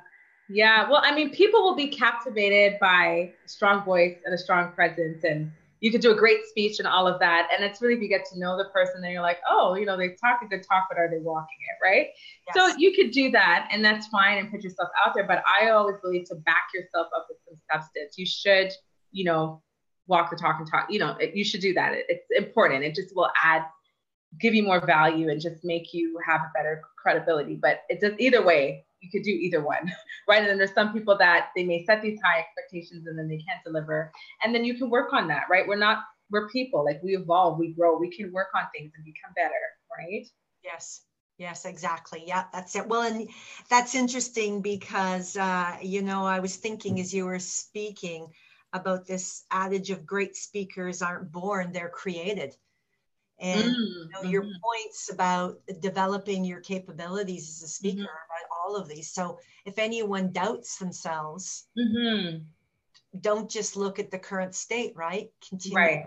Yeah. Well, I mean, people will be captivated by a strong voice and a strong presence and you could do a great speech and all of that. And it's really if you get to know the person, then you're like, oh, you know, they talk a good talk, but are they walking it, right? Yes. So you could do that, and that's fine, and put yourself out there. But I always believe to back yourself up with some substance, you should, you know, walk the talk and talk. You know, you should do that. It's important. It just will add, give you more value, and just make you have a better credibility. But it does either way you could do either one, right? And then there's some people that they may set these high expectations and then they can't deliver. And then you can work on that, right? We're not, we're people, like we evolve, we grow, we can work on things and become better, right? Yes. Yes, exactly. Yeah, that's it. Well, and that's interesting because, uh, you know, I was thinking as you were speaking about this adage of great speakers aren't born, they're created and mm, you know, mm-hmm. your points about developing your capabilities as a speaker mm-hmm. about all of these so if anyone doubts themselves mm-hmm. don't just look at the current state right continue right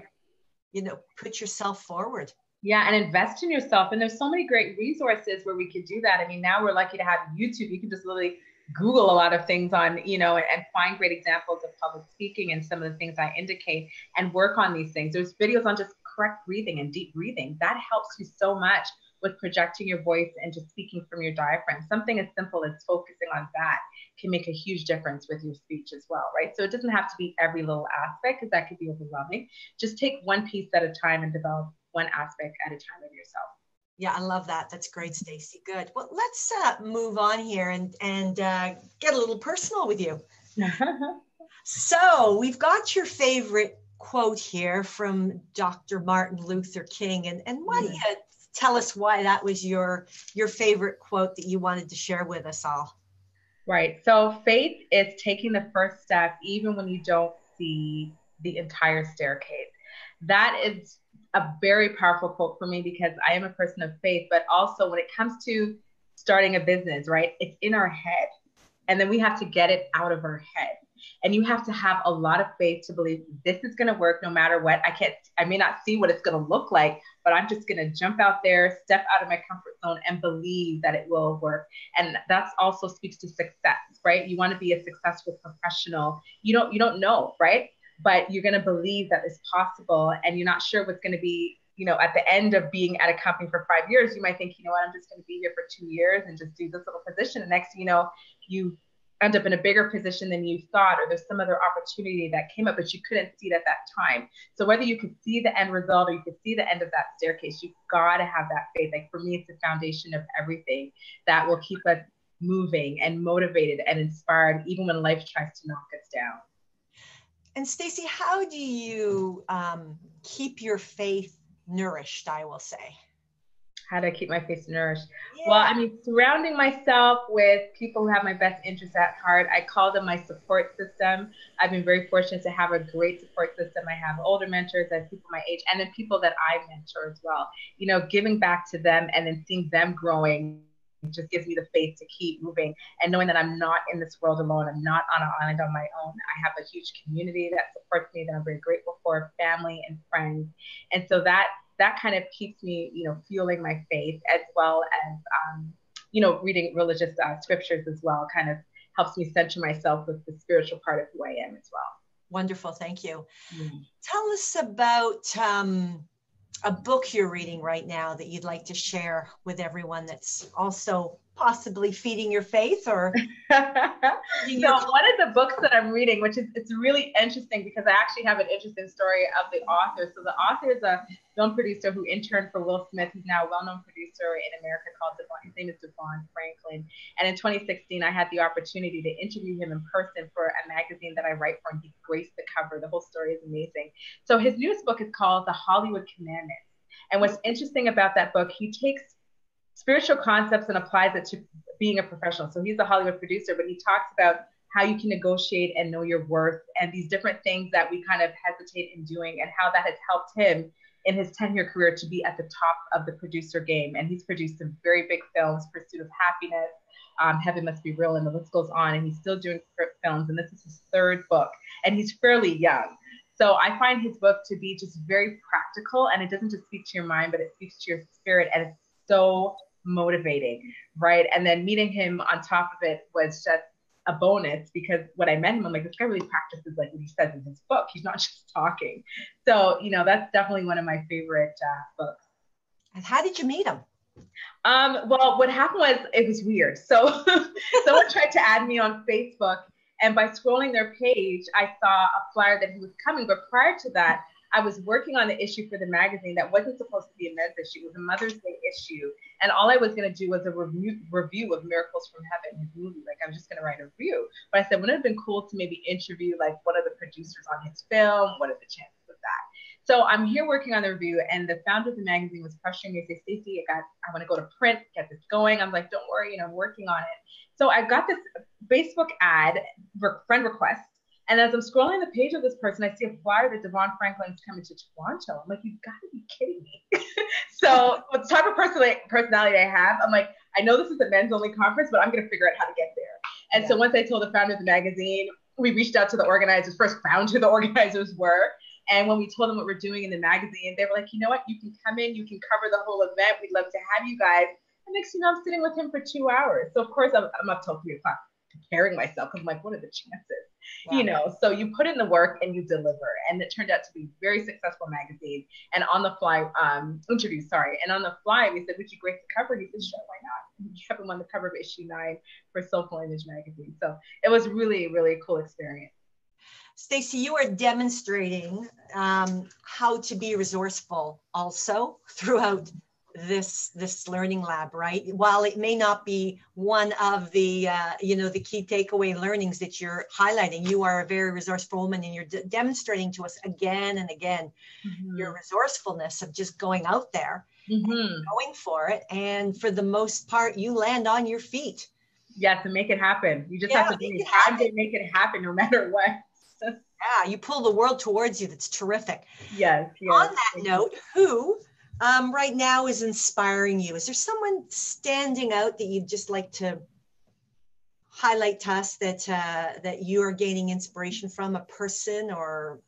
you know put yourself forward yeah and invest in yourself and there's so many great resources where we could do that i mean now we're lucky to have youtube you can just literally Google a lot of things on, you know, and, and, find great examples of public speaking and some of the things I indicate and work on these things. There's videos on just correct breathing and deep breathing. That helps you so much with projecting your voice and just speaking from your diaphragm. Something as simple as focusing on that can make a huge difference with your speech as well, right? So it doesn't have to be every little aspect because that could be overwhelming. Just take one piece at a time and develop one aspect at a time of yourself. Yeah, I love that. That's great, Stacey. Good. Well, let's uh, move on here and and uh, get a little personal with you. so we've got your favorite quote here from Dr. Martin Luther King. And, and why don't you tell us why that was your, your favorite quote that you wanted to share with us all? Right. So faith is taking the first step even when you don't see the entire staircase. That is a very powerful quote for me because I am a person of faith, but also when it comes to starting a business, right? It's in our head. And then we have to get it out of our head. And you have to have a lot of faith to believe this is going to work no matter what. I can't, I may not see what it's going to look like, but I'm just going to jump out there, step out of my comfort zone, and believe that it will work. And that's also speaks to success, right? You want to be a successful professional. You don't, you don't know, right? But you're going to believe that it's possible, and you're not sure what's going to be you know, at the end of being at a company for five years, you might think, you know what, I'm just going to be here for two years and just do this little position. And next, you know, you end up in a bigger position than you thought, or there's some other opportunity that came up, but you couldn't see it at that time. So whether you could see the end result or you could see the end of that staircase, you've got to have that faith. Like for me, it's the foundation of everything that will keep us moving and motivated and inspired, even when life tries to knock us down. And Stacey, how do you um, keep your faith nourished? I will say how to keep my face nourished. Yeah. Well, I mean, surrounding myself with people who have my best interests at heart. I call them my support system. I've been very fortunate to have a great support system. I have older mentors, I have people my age, and then people that I mentor as well. You know, giving back to them and then seeing them growing just gives me the faith to keep moving and knowing that I'm not in this world alone. I'm not on an island on my own. I have a huge community that supports me that I'm very grateful for, family and friends. And so that that kind of keeps me, you know, fueling my faith as well as, um, you know, reading religious uh, scriptures as well kind of helps me center myself with the spiritual part of who I am as well. Wonderful. Thank you. Mm-hmm. Tell us about um, a book you're reading right now that you'd like to share with everyone that's also possibly feeding your faith or so one of the books that i'm reading which is it's really interesting because i actually have an interesting story of the author. So the author is a film producer who interned for will smith. Who's now a well-known producer in america called devon. His name is devon franklin. And in 2016 i had the opportunity to interview him in person for a magazine that i write for and he graced the cover. The whole story is amazing. So his newest book is called the hollywood commandments. And what's interesting about that book he takes spiritual concepts and applies it to being a professional. So he's a Hollywood producer, but he talks about how you can negotiate and know your worth and these different things that we kind of hesitate in doing and how that has helped him in his 10 year career to be at the top of the producer game. And he's produced some very big films Pursuit of Happiness, um, Heaven Must Be Real, and the list goes on. And he's still doing films. And this is his third book. And he's fairly young. So I find his book to be just very practical and it doesn't just speak to your mind, but it speaks to your spirit. And it's so motivating, right? And then meeting him on top of it was just a bonus because when I met him, I'm like, this guy really practices like what he says in his book. He's not just talking. So, you know, that's definitely one of my favorite uh, books. And how did you meet him? Um, well, what happened was it was weird. So someone tried to add me on Facebook and by scrolling their page, I saw a flyer that he was coming. But prior to that, I was working on the issue for the magazine that wasn't supposed to be a men's issue. It was a Mother's Day issue. And all I was going to do was a review, review of Miracles from Heaven, his movie. Like, I was just going to write a review. But I said, wouldn't it have been cool to maybe interview, like, one of the producers on his film? What are the chances of that? So I'm here working on the review, and the founder of the magazine was pressuring me, to say, Stacey, I got, I want to go to print, get this going. I'm like, don't worry, you know, I'm working on it. So I got this Facebook ad, friend request, and as I'm scrolling the page of this person, I see a flyer that Devon Franklin's coming to Toronto. I'm like, you've got to be kidding me. so, what type of personality, personality I have, I'm like, I know this is a men's only conference, but I'm going to figure out how to get there. And yeah. so, once I told the founder of the magazine, we reached out to the organizers, first found who the organizers were. And when we told them what we're doing in the magazine, they were like, you know what? You can come in, you can cover the whole event. We'd love to have you guys. And next thing you know, I'm sitting with him for two hours. So, of course, I'm, I'm up till three o'clock preparing myself because I'm like, what are the chances? Wow. You know, so you put in the work and you deliver. And it turned out to be very successful magazine. And on the fly, um, interview, sorry. And on the fly, we said, would you grace the cover? He said, sure, why not? And we kept him on the cover of issue nine for Soulful Image magazine. So it was really, really cool experience. Stacey, you are demonstrating um, how to be resourceful also throughout this this learning lab right? While it may not be one of the uh, you know the key takeaway learnings that you're highlighting you are a very resourceful woman and you're demonstrating to us again and again mm-hmm. your resourcefulness of just going out there mm-hmm. going for it. And for the most part you land on your feet. Yes and make it happen. You just yeah, have to be time to make it happen no matter what. Yeah you pull the world towards you. That's terrific. Yes, yes. on that note who um, right now is inspiring you? Is there someone standing out that you'd just like to highlight to us that uh, that you are gaining inspiration from, a person or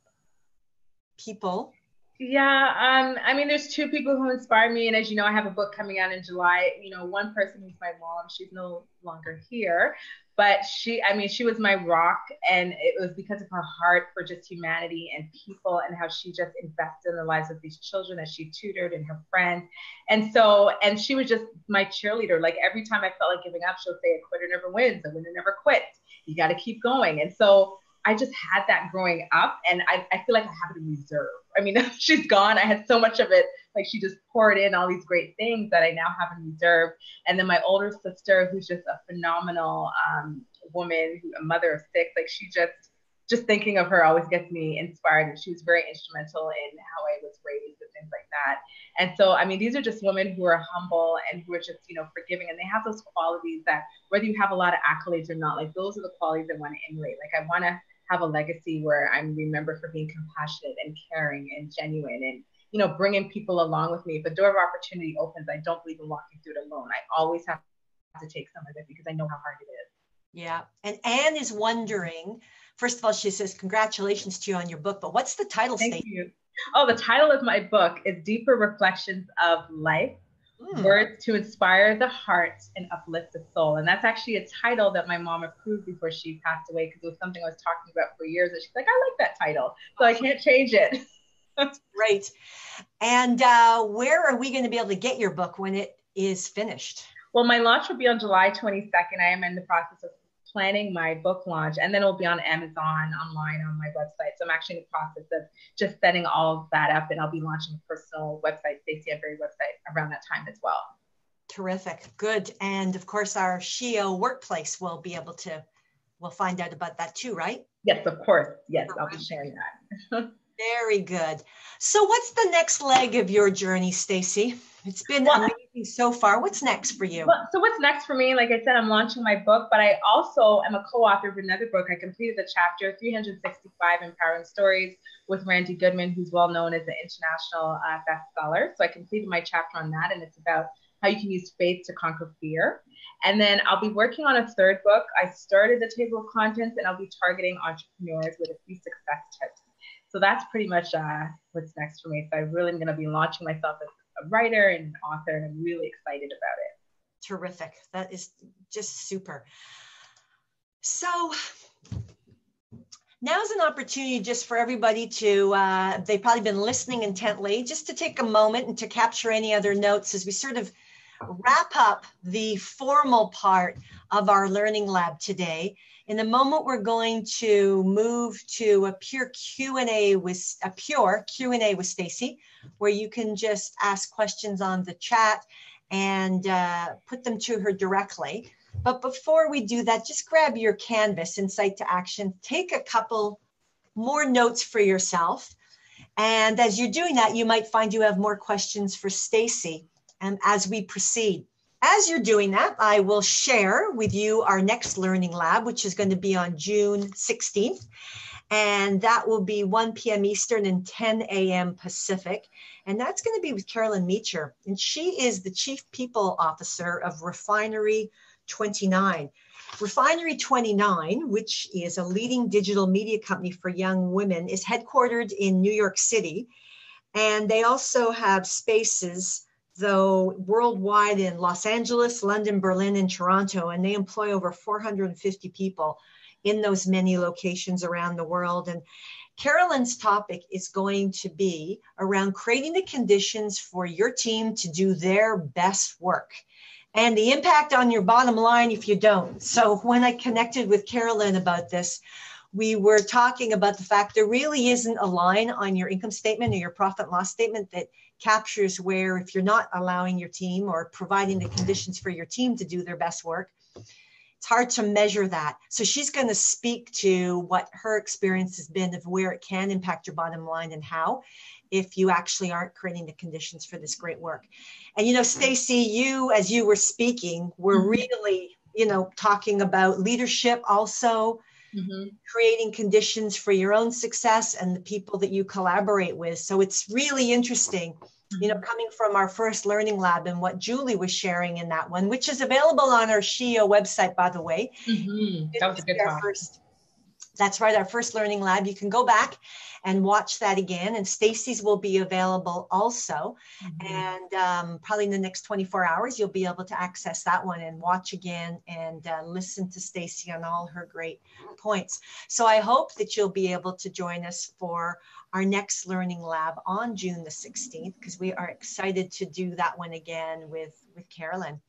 people? Yeah, um, I mean, there's two people who inspire me, and as you know, I have a book coming out in July. You know, one person who's my mom; she's no longer here, but she i mean she was my rock and it was because of her heart for just humanity and people and how she just invested in the lives of these children that she tutored and her friends and so and she was just my cheerleader like every time i felt like giving up she'll say a quitter never wins a winner never quits you got to keep going and so I just had that growing up, and I, I feel like I have it in reserve. I mean, she's gone. I had so much of it. Like she just poured in all these great things that I now have in reserve. And then my older sister, who's just a phenomenal um, woman, a mother of six, like she just just thinking of her always gets me inspired. And she was very instrumental in how I was raised and things like that. And so, I mean, these are just women who are humble and who are just, you know, forgiving. And they have those qualities that, whether you have a lot of accolades or not, like those are the qualities I want to emulate. Like I want to have a legacy where I'm remembered for being compassionate and caring and genuine and you know bringing people along with me. If a door of opportunity opens, I don't believe in walking through it alone. I always have to take some of it because I know how hard it is. Yeah, and Anne is wondering. First of all, she says congratulations to you on your book, but what's the title? Thank statement? you. Oh, the title of my book is Deeper Reflections of Life Mm. Words to inspire the heart and uplift the soul. And that's actually a title that my mom approved before she passed away because it was something I was talking about for years. And she's like, I like that title. So I can't change it. That's great. And uh, where are we going to be able to get your book when it is finished? Well, my launch will be on July 22nd. I am in the process of planning my book launch and then it'll be on Amazon online on my website. So I'm actually in the process of just setting all of that up and I'll be launching a personal website, Stacey Embury website around that time as well. Terrific. Good. And of course our SheEO workplace will be able to we'll find out about that too, right? Yes, of course. Yes, I'll be sharing that. Very good. So what's the next leg of your journey, Stacey? It's been well, amazing so far. What's next for you? Well, so what's next for me? Like I said, I'm launching my book, but I also am a co-author of another book. I completed the chapter 365 Empowering Stories with Randy Goodman, who's well known as an international uh, bestseller. So I completed my chapter on that, and it's about how you can use faith to conquer fear. And then I'll be working on a third book. I started the table of contents, and I'll be targeting entrepreneurs with a few success tips. So that's pretty much uh, what's next for me. So I really am going to be launching myself as a writer and an author, and I'm really excited about it. Terrific. That is just super. So now's an opportunity just for everybody to, uh, they've probably been listening intently, just to take a moment and to capture any other notes as we sort of wrap up the formal part of our learning lab today. In a moment, we're going to move to a pure Q&A with a pure Q&A with Stacey, where you can just ask questions on the chat and uh, put them to her directly. But before we do that, just grab your canvas, Insight to Action, take a couple more notes for yourself. And as you're doing that, you might find you have more questions for Stacey um, as we proceed. As you're doing that, I will share with you our next learning lab, which is going to be on June 16th. And that will be 1 p.m. Eastern and 10 a.m. Pacific. And that's going to be with Carolyn Meacher. And she is the Chief People Officer of Refinery 29. Refinery 29, which is a leading digital media company for young women, is headquartered in New York City. And they also have spaces though worldwide in Los Angeles, London, Berlin, and Toronto, and they employ over 450 people in those many locations around the world. And Carolyn's topic is going to be around creating the conditions for your team to do their best work and the impact on your bottom line if you don't. So when I connected with Carolyn about this, we were talking about the fact there really isn't a line on your income statement or your profit loss statement that captures where if you're not allowing your team or providing the conditions for your team to do their best work it's hard to measure that. So she's going to speak to what her experience has been of where it can impact your bottom line and how if you actually aren't creating the conditions for this great work. And you know stacey you as you were speaking were mm-hmm. really you know talking about leadership also mm-hmm. creating conditions for your own success and the people that you collaborate with. So it's really interesting, you know, mm-hmm. coming from our first learning lab and what Julie was sharing in that one, which is available on our SheEO website, by the way. Mm-hmm. That was a good talk. First, that's right, our first learning lab. You can go back and watch that again. And Stacey's will be available also. Mm-hmm. And um, probably in the next 24 hours, you'll be able to access that one and watch again and uh, listen to Stacey on all her great points. So I hope that you'll be able to join us for our next learning lab on June the 16th, because we are excited to do that one again with, with Carolyn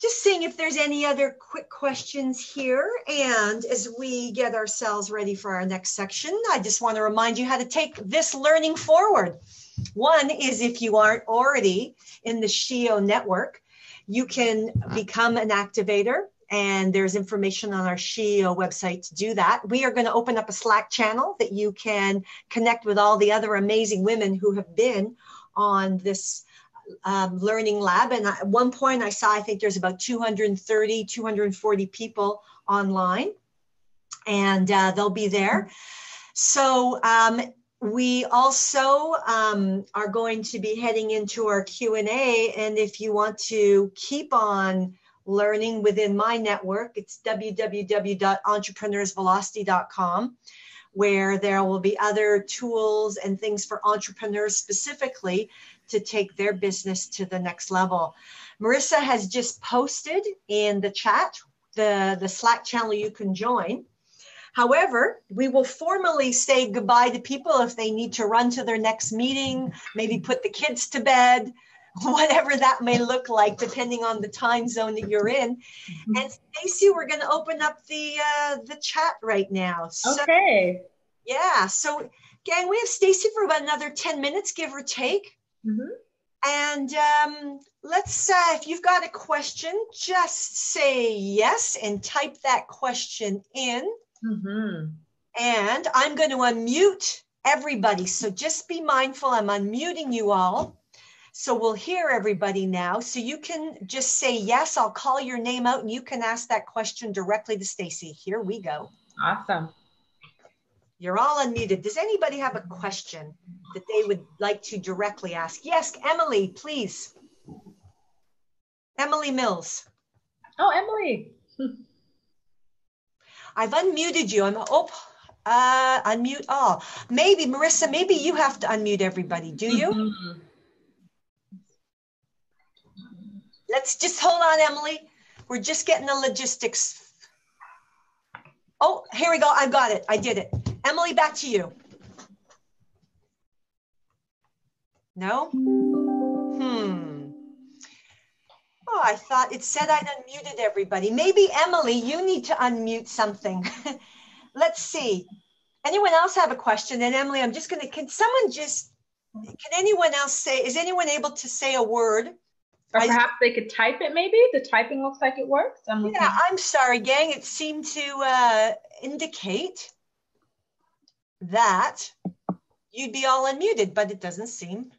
just seeing if there's any other quick questions here. And as we get ourselves ready for our next section, I just want to remind you how to take this learning forward. One is if you aren't already in the SheEO network, you can become an activator and there's information on our SheEO website to do that. We are going to open up a Slack channel that you can connect with all the other amazing women who have been on this um, learning lab. And at one point I saw, I think there's about 230, 240 people online and uh, they'll be there. So um, we also um, are going to be heading into our Q&A. And if you want to keep on learning within my network, it's www.entrepreneursvelocity.com where there will be other tools and things for entrepreneurs specifically to take their business to the next level. Marysia has just posted in the chat the, the Slack channel you can join. However, we will formally say goodbye to people if they need to run to their next meeting, maybe put the kids to bed, whatever that may look like, depending on the time zone that you're in. Mm-hmm. And Stacey, we're going to open up the uh, the chat right now. So, okay. Yeah. So, gang, we have Stacey for about another ten minutes, give or take. Mm-hmm. And um, let's, uh, if you've got a question, just say yes and type that question in. Mm-hmm. And I'm going to unmute everybody. So just be mindful, I'm unmuting you all. So we'll hear everybody now. So you can just say yes, I'll call your name out and you can ask that question directly to Stacey. Here we go. Awesome. You're all unmuted. Does anybody have a question that they would like to directly ask? Yes, Emily, please. Emily Mills. Oh, Emily. I've unmuted you. I'm oh uh unmute all. Oh, maybe Marysia, maybe you have to unmute everybody. Do you? Mm-hmm. Let's just hold on, Emily. We're just getting the logistics. Oh, here we go. I've got it. I did it. Emily, back to you. No? Hmm. Oh, I thought it said I'd unmuted everybody. Maybe Emily, you need to unmute something. Let's see. Anyone else have a question? And Emily, I'm just going to, can someone just, can anyone else say, is anyone able to say a word? Or perhaps I, they could type it maybe? The typing looks like it works. I'm yeah, I'm sorry, gang. It seemed to uh, indicate that you'd be all unmuted, but it doesn't seem.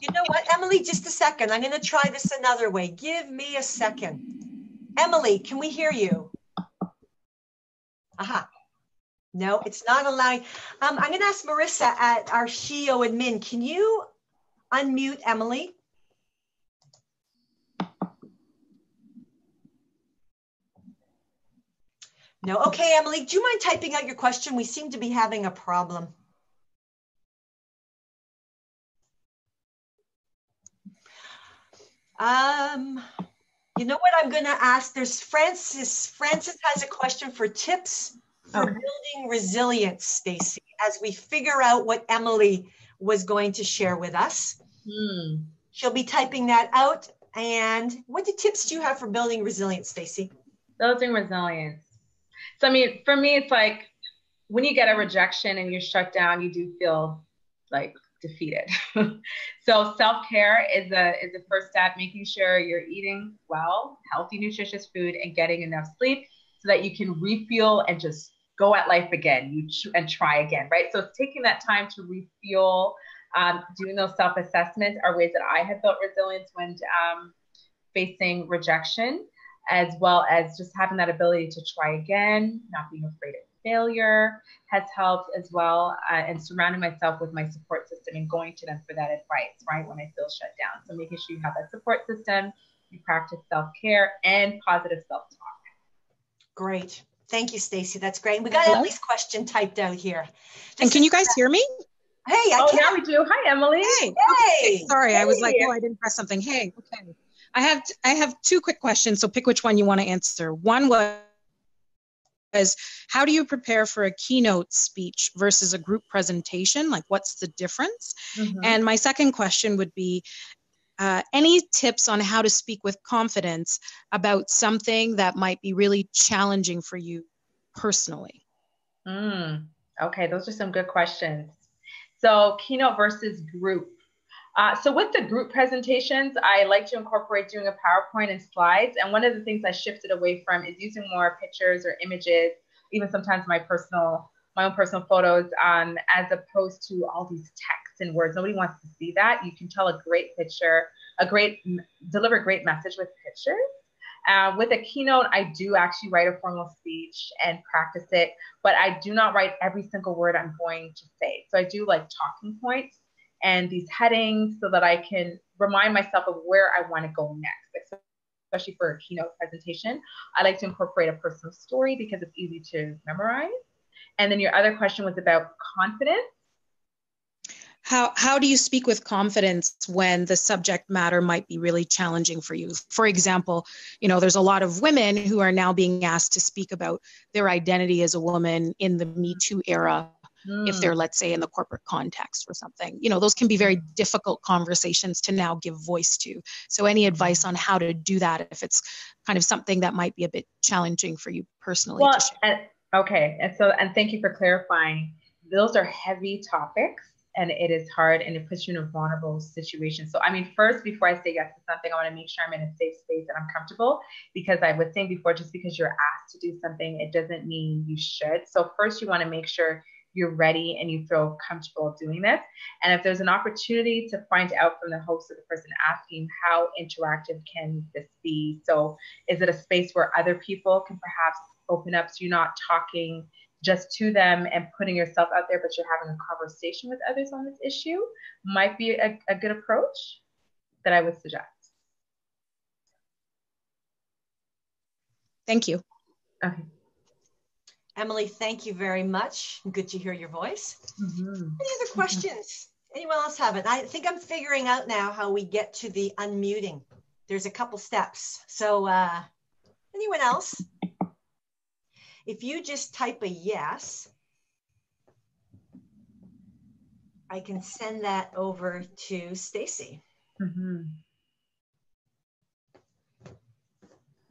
You know what, Emily, just a second. I'm going to try this another way. Give me a second. Emily, can we hear you? Aha. No, it's not allowing. Um, I'm going to ask Marysia at our SheEO admin. Can you unmute Emily? No. Okay, Emily, do you mind typing out your question? We seem to be having a problem. Um, you know what I'm going to ask? There's Francis. Francis has a question for tips for okay. building resilience, Stacey, as we figure out what Emily was going to share with us. Hmm. She'll be typing that out. And what tips do you have for building resilience, Stacey? Building resilience. So I mean, for me, it's like when you get a rejection and you're shut down, you do feel like defeated. so self-care is a is the first step, making sure you're eating well, healthy, nutritious food, and getting enough sleep so that you can refuel and just go at life again. You ch- and try again, right? So it's taking that time to refuel, um, doing those self-assessments are ways that I have built resilience when um, facing rejection as well as just having that ability to try again, not being afraid of failure has helped as well, uh, and surrounding myself with my support system and going to them for that advice, right, when I feel shut down. So making sure you have that support system, you practice self care and positive self talk. Great. Thank you, Stacey. That's great. We got Hello? Emily's question typed out here. This and can you guys hear me? Hey, I oh, can. now we do. Hi, Emily. Hey. Hey. Okay. Sorry, hey. I was like, oh, I didn't press something. Hey. Okay. I have I have two quick questions, so pick which one you want to answer. One was is how do you prepare for a keynote speech versus a group presentation? Like, what's the difference? Mm-hmm. And my second question would be uh, any tips on how to speak with confidence about something that might be really challenging for you personally? Mm, okay, those are some good questions. So, keynote versus group. Uh, so with the group presentations, I like to incorporate doing a PowerPoint and slides. And one of the things I shifted away from is using more pictures or images, even sometimes my personal, my own personal photos, um, as opposed to all these texts and words. Nobody wants to see that. You can tell a great picture, a great, deliver a great message with pictures. Uh, with a keynote, I do actually write a formal speech and practice it, but I do not write every single word I'm going to say. So I do like talking points and these headings so that I can remind myself of where I want to go next, especially for a keynote presentation. I like to incorporate a personal story because it's easy to memorize. And then your other question was about confidence. How, how do you speak with confidence when the subject matter might be really challenging for you? For example, you know, there's a lot of women who are now being asked to speak about their identity as a woman in the Me Too era mm. if they're let's say in the corporate context or something you know those can be very mm. difficult conversations to now give voice to so any advice on how to do that if it's kind of something that might be a bit challenging for you personally well, and, okay and so and thank you for clarifying those are heavy topics and it is hard and it puts you in a vulnerable situation. So, I mean, first, before I say yes to something, I want to make sure I'm in a safe space and I'm comfortable because I was saying before, just because you're asked to do something, it doesn't mean you should. So, first, you want to make sure you're ready and you feel comfortable doing this. And if there's an opportunity to find out from the host or the person asking how interactive can this be? So is it a space where other people can perhaps open up so you're not talking just to them and putting yourself out there, but you're having a conversation with others on this issue might be a, a good approach that I would suggest. Thank you. Okay. Emily, thank you very much. Good to hear your voice. Mm-hmm. Any other questions? Anyone else have it? I think I'm figuring out now how we get to the unmuting. There's a couple steps. So, uh, anyone else? If you just type a yes, I can send that over to Stacey. Mm-hmm.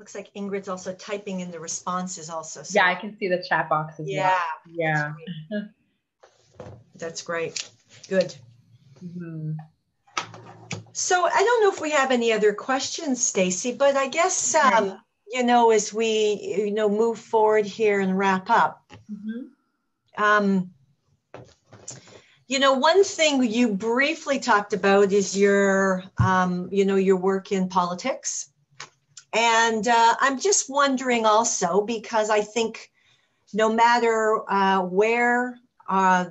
Looks like Ingrid's also typing in the responses also. So. Yeah, I can see the chat boxes. Yeah. Yeah. That's great. Good. Mm-hmm. So I don't know if we have any other questions, Stacey, but I guess um, you know as we you know move forward here and wrap up. Mm-hmm. Um, you know, one thing you briefly talked about is your, um, you know, your work in politics. And uh, I'm just wondering also, because I think no matter uh, where, uh,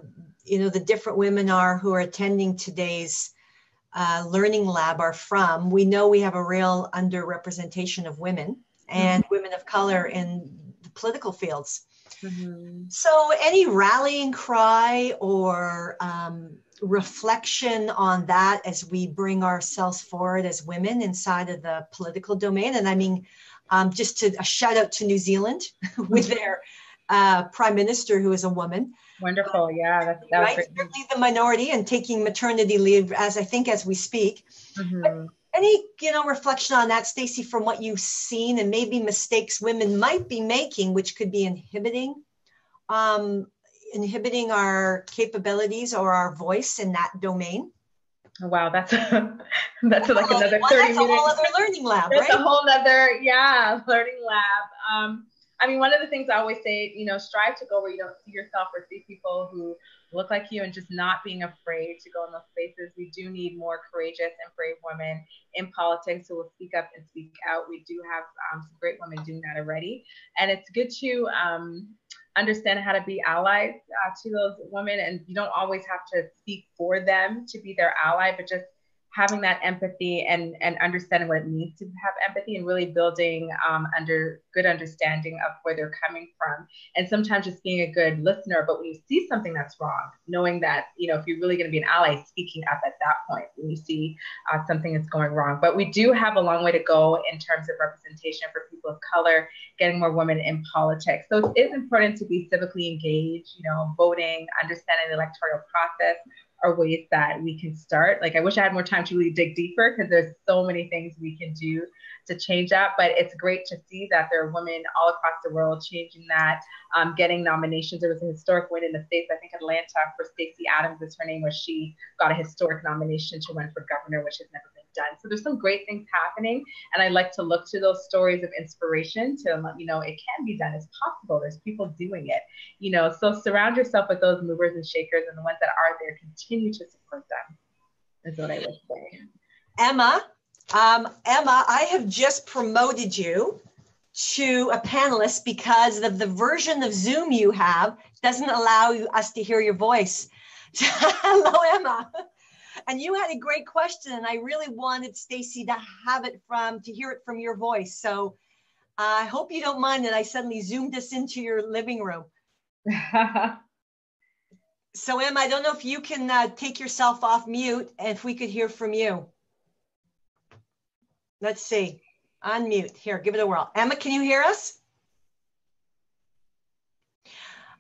you know, the different women are who are attending today's uh, learning lab are from, we know we have a real underrepresentation of women and mm-hmm. women of color in the political fields. Mm-hmm. So, any rallying cry or um, reflection on that as we bring ourselves forward as women inside of the political domain? And I mean, um, just to a shout out to New Zealand with their uh, prime minister who is a woman. Wonderful, yeah, that's that right. Certainly the minority and taking maternity leave, as I think as we speak. Mm-hmm. Any you know reflection on that, Stacey, from what you've seen and maybe mistakes women might be making, which could be inhibiting, um, inhibiting our capabilities or our voice in that domain. Wow, that's a, that's like another well, 30 that's minutes. a whole other learning lab, that's right? a whole other, yeah, learning lab. Um, I mean, one of the things I always say, you know, strive to go where you don't see yourself or see people who look like you and just not being afraid to go in those spaces. We do need more courageous and brave women in politics who will speak up and speak out. We do have um, some great women doing that already. And it's good to um, understand how to be allies uh, to those women. And you don't always have to speak for them to be their ally, but just having that empathy and and understanding what it means to have empathy and really building um, under good understanding of where they're coming from. And sometimes just being a good listener but when you see something that's wrong knowing that you know if you're really going to be an ally speaking up at that point when you see uh, something that's going wrong. But we do have a long way to go in terms of representation for people of color getting more women in politics. So it is important to be civically engaged you know voting understanding the electoral process are ways that we can start. Like I wish I had more time to really dig deeper because there's so many things we can do to change that. But it's great to see that there are women all across the world changing that, um, getting nominations. There was a historic win in the states. I think Atlanta for Stacey Adams is her name, where she got a historic nomination to run for governor, which has never been done. So there's some great things happening, and I like to look to those stories of inspiration to let me know it can be done. It's possible. There's people doing it. You know, so surround yourself with those movers and shakers, and the ones that are there, continue to support them. Is what I would say. Emma, um, Emma, I have just promoted you to a panelist because of the version of Zoom you have doesn't allow us to hear your voice. Hello, Emma. And you had a great question and i really wanted stacey to have it from to hear it from your voice. So i hope you don't mind that i suddenly zoomed us into your living room. So Emma, i don't know if you can uh, take yourself off mute and if we could hear from you let's see unmute here give it a whirl emma can you hear us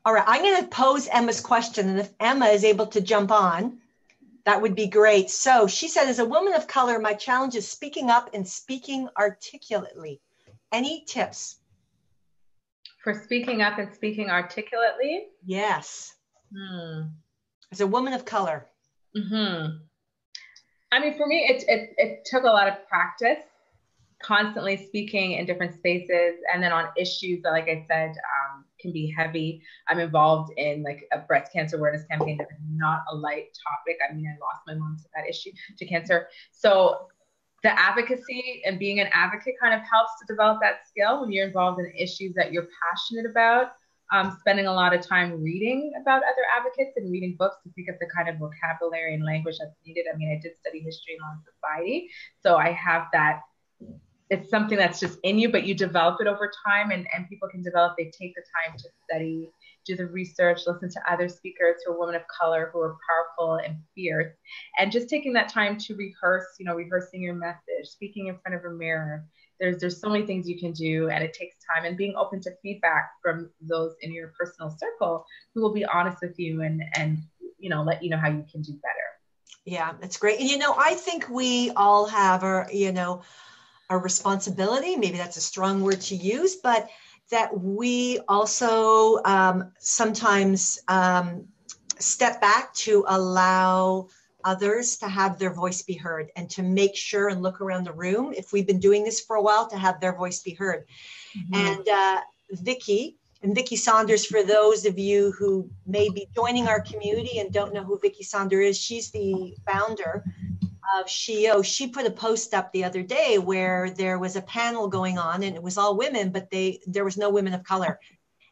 all right i'm going to pose emma's question and if emma is able to jump on that would be great. So she said, as a woman of color, my challenge is speaking up and speaking articulately. Any tips? For speaking up and speaking articulately? Yes. Hmm. As a woman of color. Hmm. I mean, for me, it, it, it took a lot of practice, constantly speaking in different spaces, and then on issues that, like I said, um, can be heavy. I'm involved in like a breast cancer awareness campaign that is not a light topic. I mean, I lost my mom to that issue to cancer. So the advocacy and being an advocate kind of helps to develop that skill when you're involved in issues that you're passionate about. Um, spending a lot of time reading about other advocates and reading books to pick up the kind of vocabulary and language that's needed. I mean, I did study history and law and society, so I have that it's something that's just in you, but you develop it over time and, and people can develop, they take the time to study, do the research, listen to other speakers who are women of color, who are powerful and fierce. And just taking that time to rehearse, you know, rehearsing your message, speaking in front of a mirror. There's there's so many things you can do and it takes time and being open to feedback from those in your personal circle who will be honest with you and and you know let you know how you can do better. Yeah, that's great. And you know, I think we all have our, you know, a responsibility. Maybe that's a strong word to use, but that we also um, sometimes um, step back to allow others to have their voice be heard and to make sure and look around the room if we've been doing this for a while to have their voice be heard mm-hmm. and uh, vicki and vicki saunders for those of you who may be joining our community and don't know who vicki saunders is she's the founder of SheEO, she put a post up the other day where there was a panel going on and it was all women, but they there was no women of color.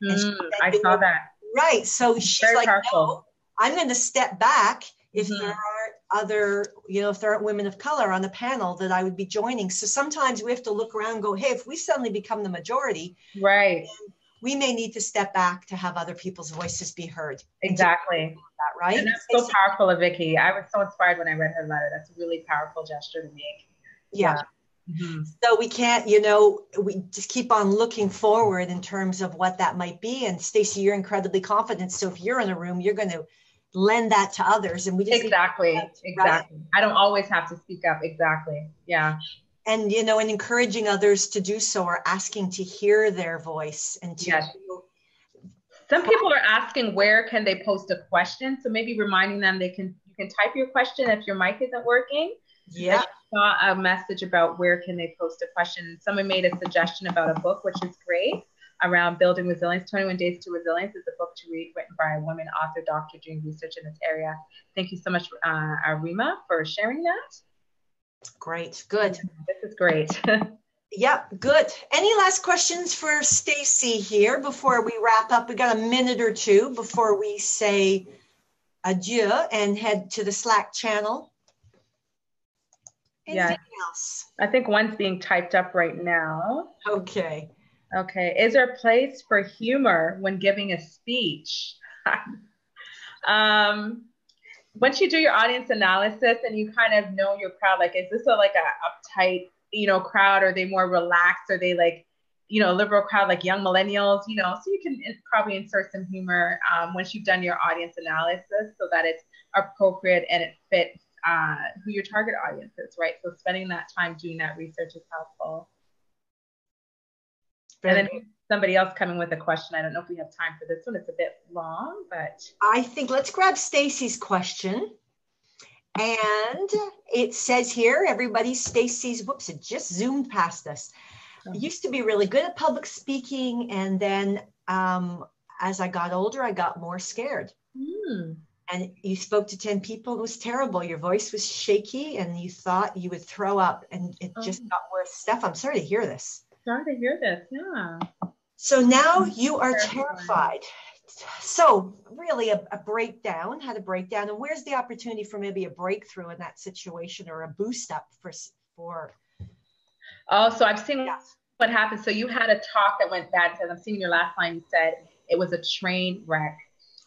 Mm, I saw that. Right. So she's Very like, no, I'm going to step back if mm-hmm. there aren't other, you know, if there aren't women of color on the panel that I would be joining. So sometimes we have to look around and go, hey, if we suddenly become the majority, right, we may need to step back to have other people's voices be heard. Exactly. That, right? And that's so powerful of Vicki. I was so inspired when I read her letter. That's a really powerful gesture to make. Yeah. Mm-hmm. So we can't, you know, we just keep on looking forward in terms of what that might be. And Stacey, you're incredibly confident. So if you're in a room, you're going to lend that to others. And we just exactly, exactly. Right? I don't always have to speak up. Exactly. Yeah and you know and encouraging others to do so or asking to hear their voice and to yes. some people are asking where can they post a question so maybe reminding them they can you can type your question if your mic isn't working. Yeah. I saw a message about where can they post a question someone made a suggestion about a book which is great around building resilience. 21 days to resilience is a book to read written by a woman author doctor doing research in this area. Thank you so much uh, arima for sharing that Great, good. This is great. Yep, good. Any last questions for Stacey here before we wrap up? We got a minute or two before we say adieu and head to the Slack channel. Anything yeah. else? I think one's being typed up right now. Okay. Okay. Is there a place for humor when giving a speech? um, once you do your audience analysis and you kind of know your crowd, like, is this a like a uptight, you know, crowd? Are they more relaxed? Are they like, you know, liberal crowd like young millennials? You know, so you can probably insert some humor um, once you've done your audience analysis so that it's appropriate and it fits uh, who your target audience is, right? So spending that time doing that research is helpful. Very and then somebody else coming with a question. I don't know if we have time for this one. It's a bit long, but I think let's grab Stacy's question. And it says here, everybody, Stacy's, whoops, it just zoomed past us. I used to be really good at public speaking. And then um, as I got older, I got more scared. Mm. And you spoke to 10 people. It was terrible. Your voice was shaky and you thought you would throw up and it just oh. got worse. Steph, I'm sorry to hear this. Sorry to hear this. Yeah. So now you are terrified. So really a, a, breakdown, had a breakdown, and where's the opportunity for maybe a breakthrough in that situation or a boost up for for? Oh, so I've seen yeah. what happened. So you had a talk that went bad. Because I'm seeing your last line. You said it was a train wreck.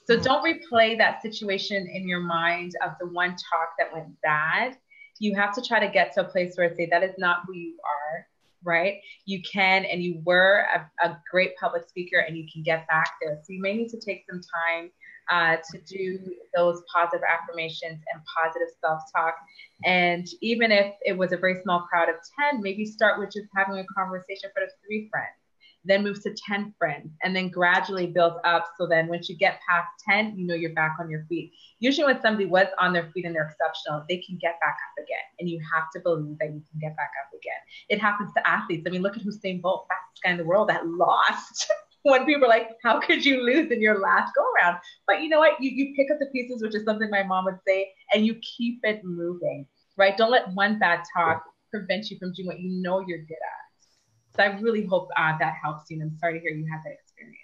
So mm-hmm. don't replay that situation in your mind of the one talk that went bad. You have to try to get to a place where say that is not who you are right? You can, and you were a, a, great public speaker, and you can get back there. So you may need to take some time uh, to do those positive affirmations and positive self talk. And even if it was a very small crowd of 10, maybe start with just having a conversation for the three friends then moves to 10 friends, and then gradually builds up. So then once you get past 10, you know you're back on your feet. Usually, when somebody was on their feet and they're exceptional, they can get back up again. And you have to believe that you can get back up again. It happens to athletes. I mean, look at Usain Bolt, fastest guy in the world, that lost when people are like, how could you lose in your last go around? But you know what? You, you pick up the pieces, which is something my mom would say, and you keep it moving, right? Don't let one bad talk prevent you from doing what you know you're good at. So I really hope uh, that helps you. And I'm sorry to hear you had that experience.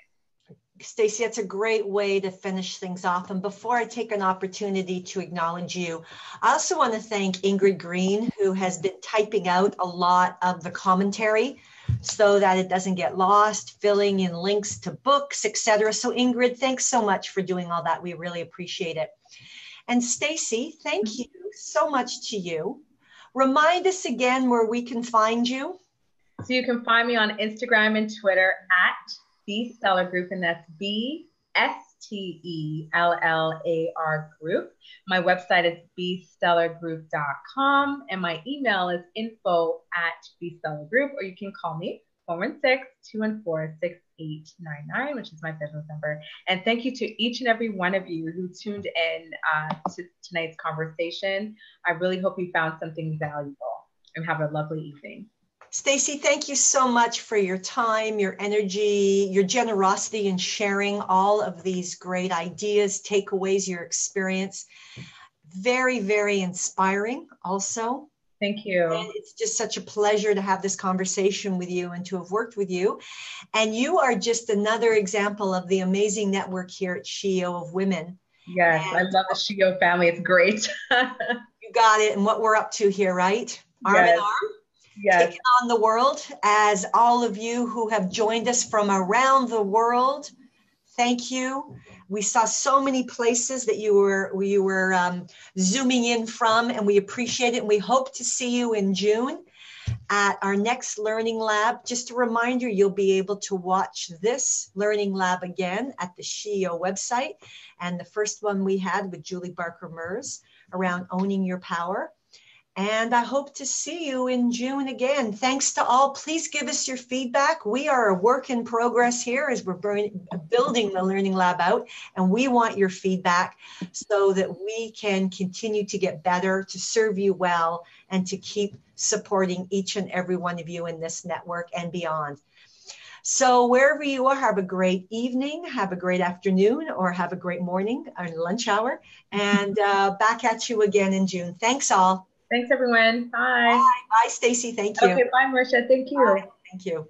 Stacey, that's a great way to finish things off. And before I take an opportunity to acknowledge you, I also want to thank Ingrid Green, who has been typing out a lot of the commentary so that it doesn't get lost, filling in links to books, etc. So Ingrid, thanks so much for doing all that. We really appreciate it. And Stacey, thank you so much to you. Remind us again where we can find you. So you can find me on Instagram and Twitter at B Stellar Group, and that's B S T E L L A R Group. My website is bstellargroup.com, and my email is info at bstellargroup, or you can call me 416-214-6899, which is my business number. And thank you to each and every one of you who tuned in uh, to tonight's conversation. I really hope you found something valuable and have a lovely evening. Stacey, thank you so much for your time, your energy, your generosity in sharing all of these great ideas, takeaways, your experience. Very, very inspiring, also. Thank you. And it's just such a pleasure to have this conversation with you and to have worked with you. And you are just another example of the amazing network here at SheEO of Women. Yes, and I love the SheEO family. It's great. you got it. And what we're up to here, right? Arm yes. in arm yes. taking on the world as all of you who have joined us from around the world. Thank you. We saw so many places that you were you were um, zooming in from, and we appreciate it. And we hope to see you in June at our next Learning Lab. Just a reminder, you'll be able to watch this Learning Lab again at the SheEO website. And the first one we had with Julie Barker Mers around owning your power. And I hope to see you in June again. Thanks to all. Please give us your feedback. We are a work in progress here as we're building the Learning Lab out, and we want your feedback so that we can continue to get better, to serve you well, and to keep supporting each and every one of you in this network and beyond. So, wherever you are, have a great evening, have a great afternoon, or have a great morning or lunch hour. And uh, back at you again in June. Thanks all. Thanks, everyone. Bye. Bye, bye Stacey. Thank you. Okay, bye, Marysia. Thank you. Bye. Thank you.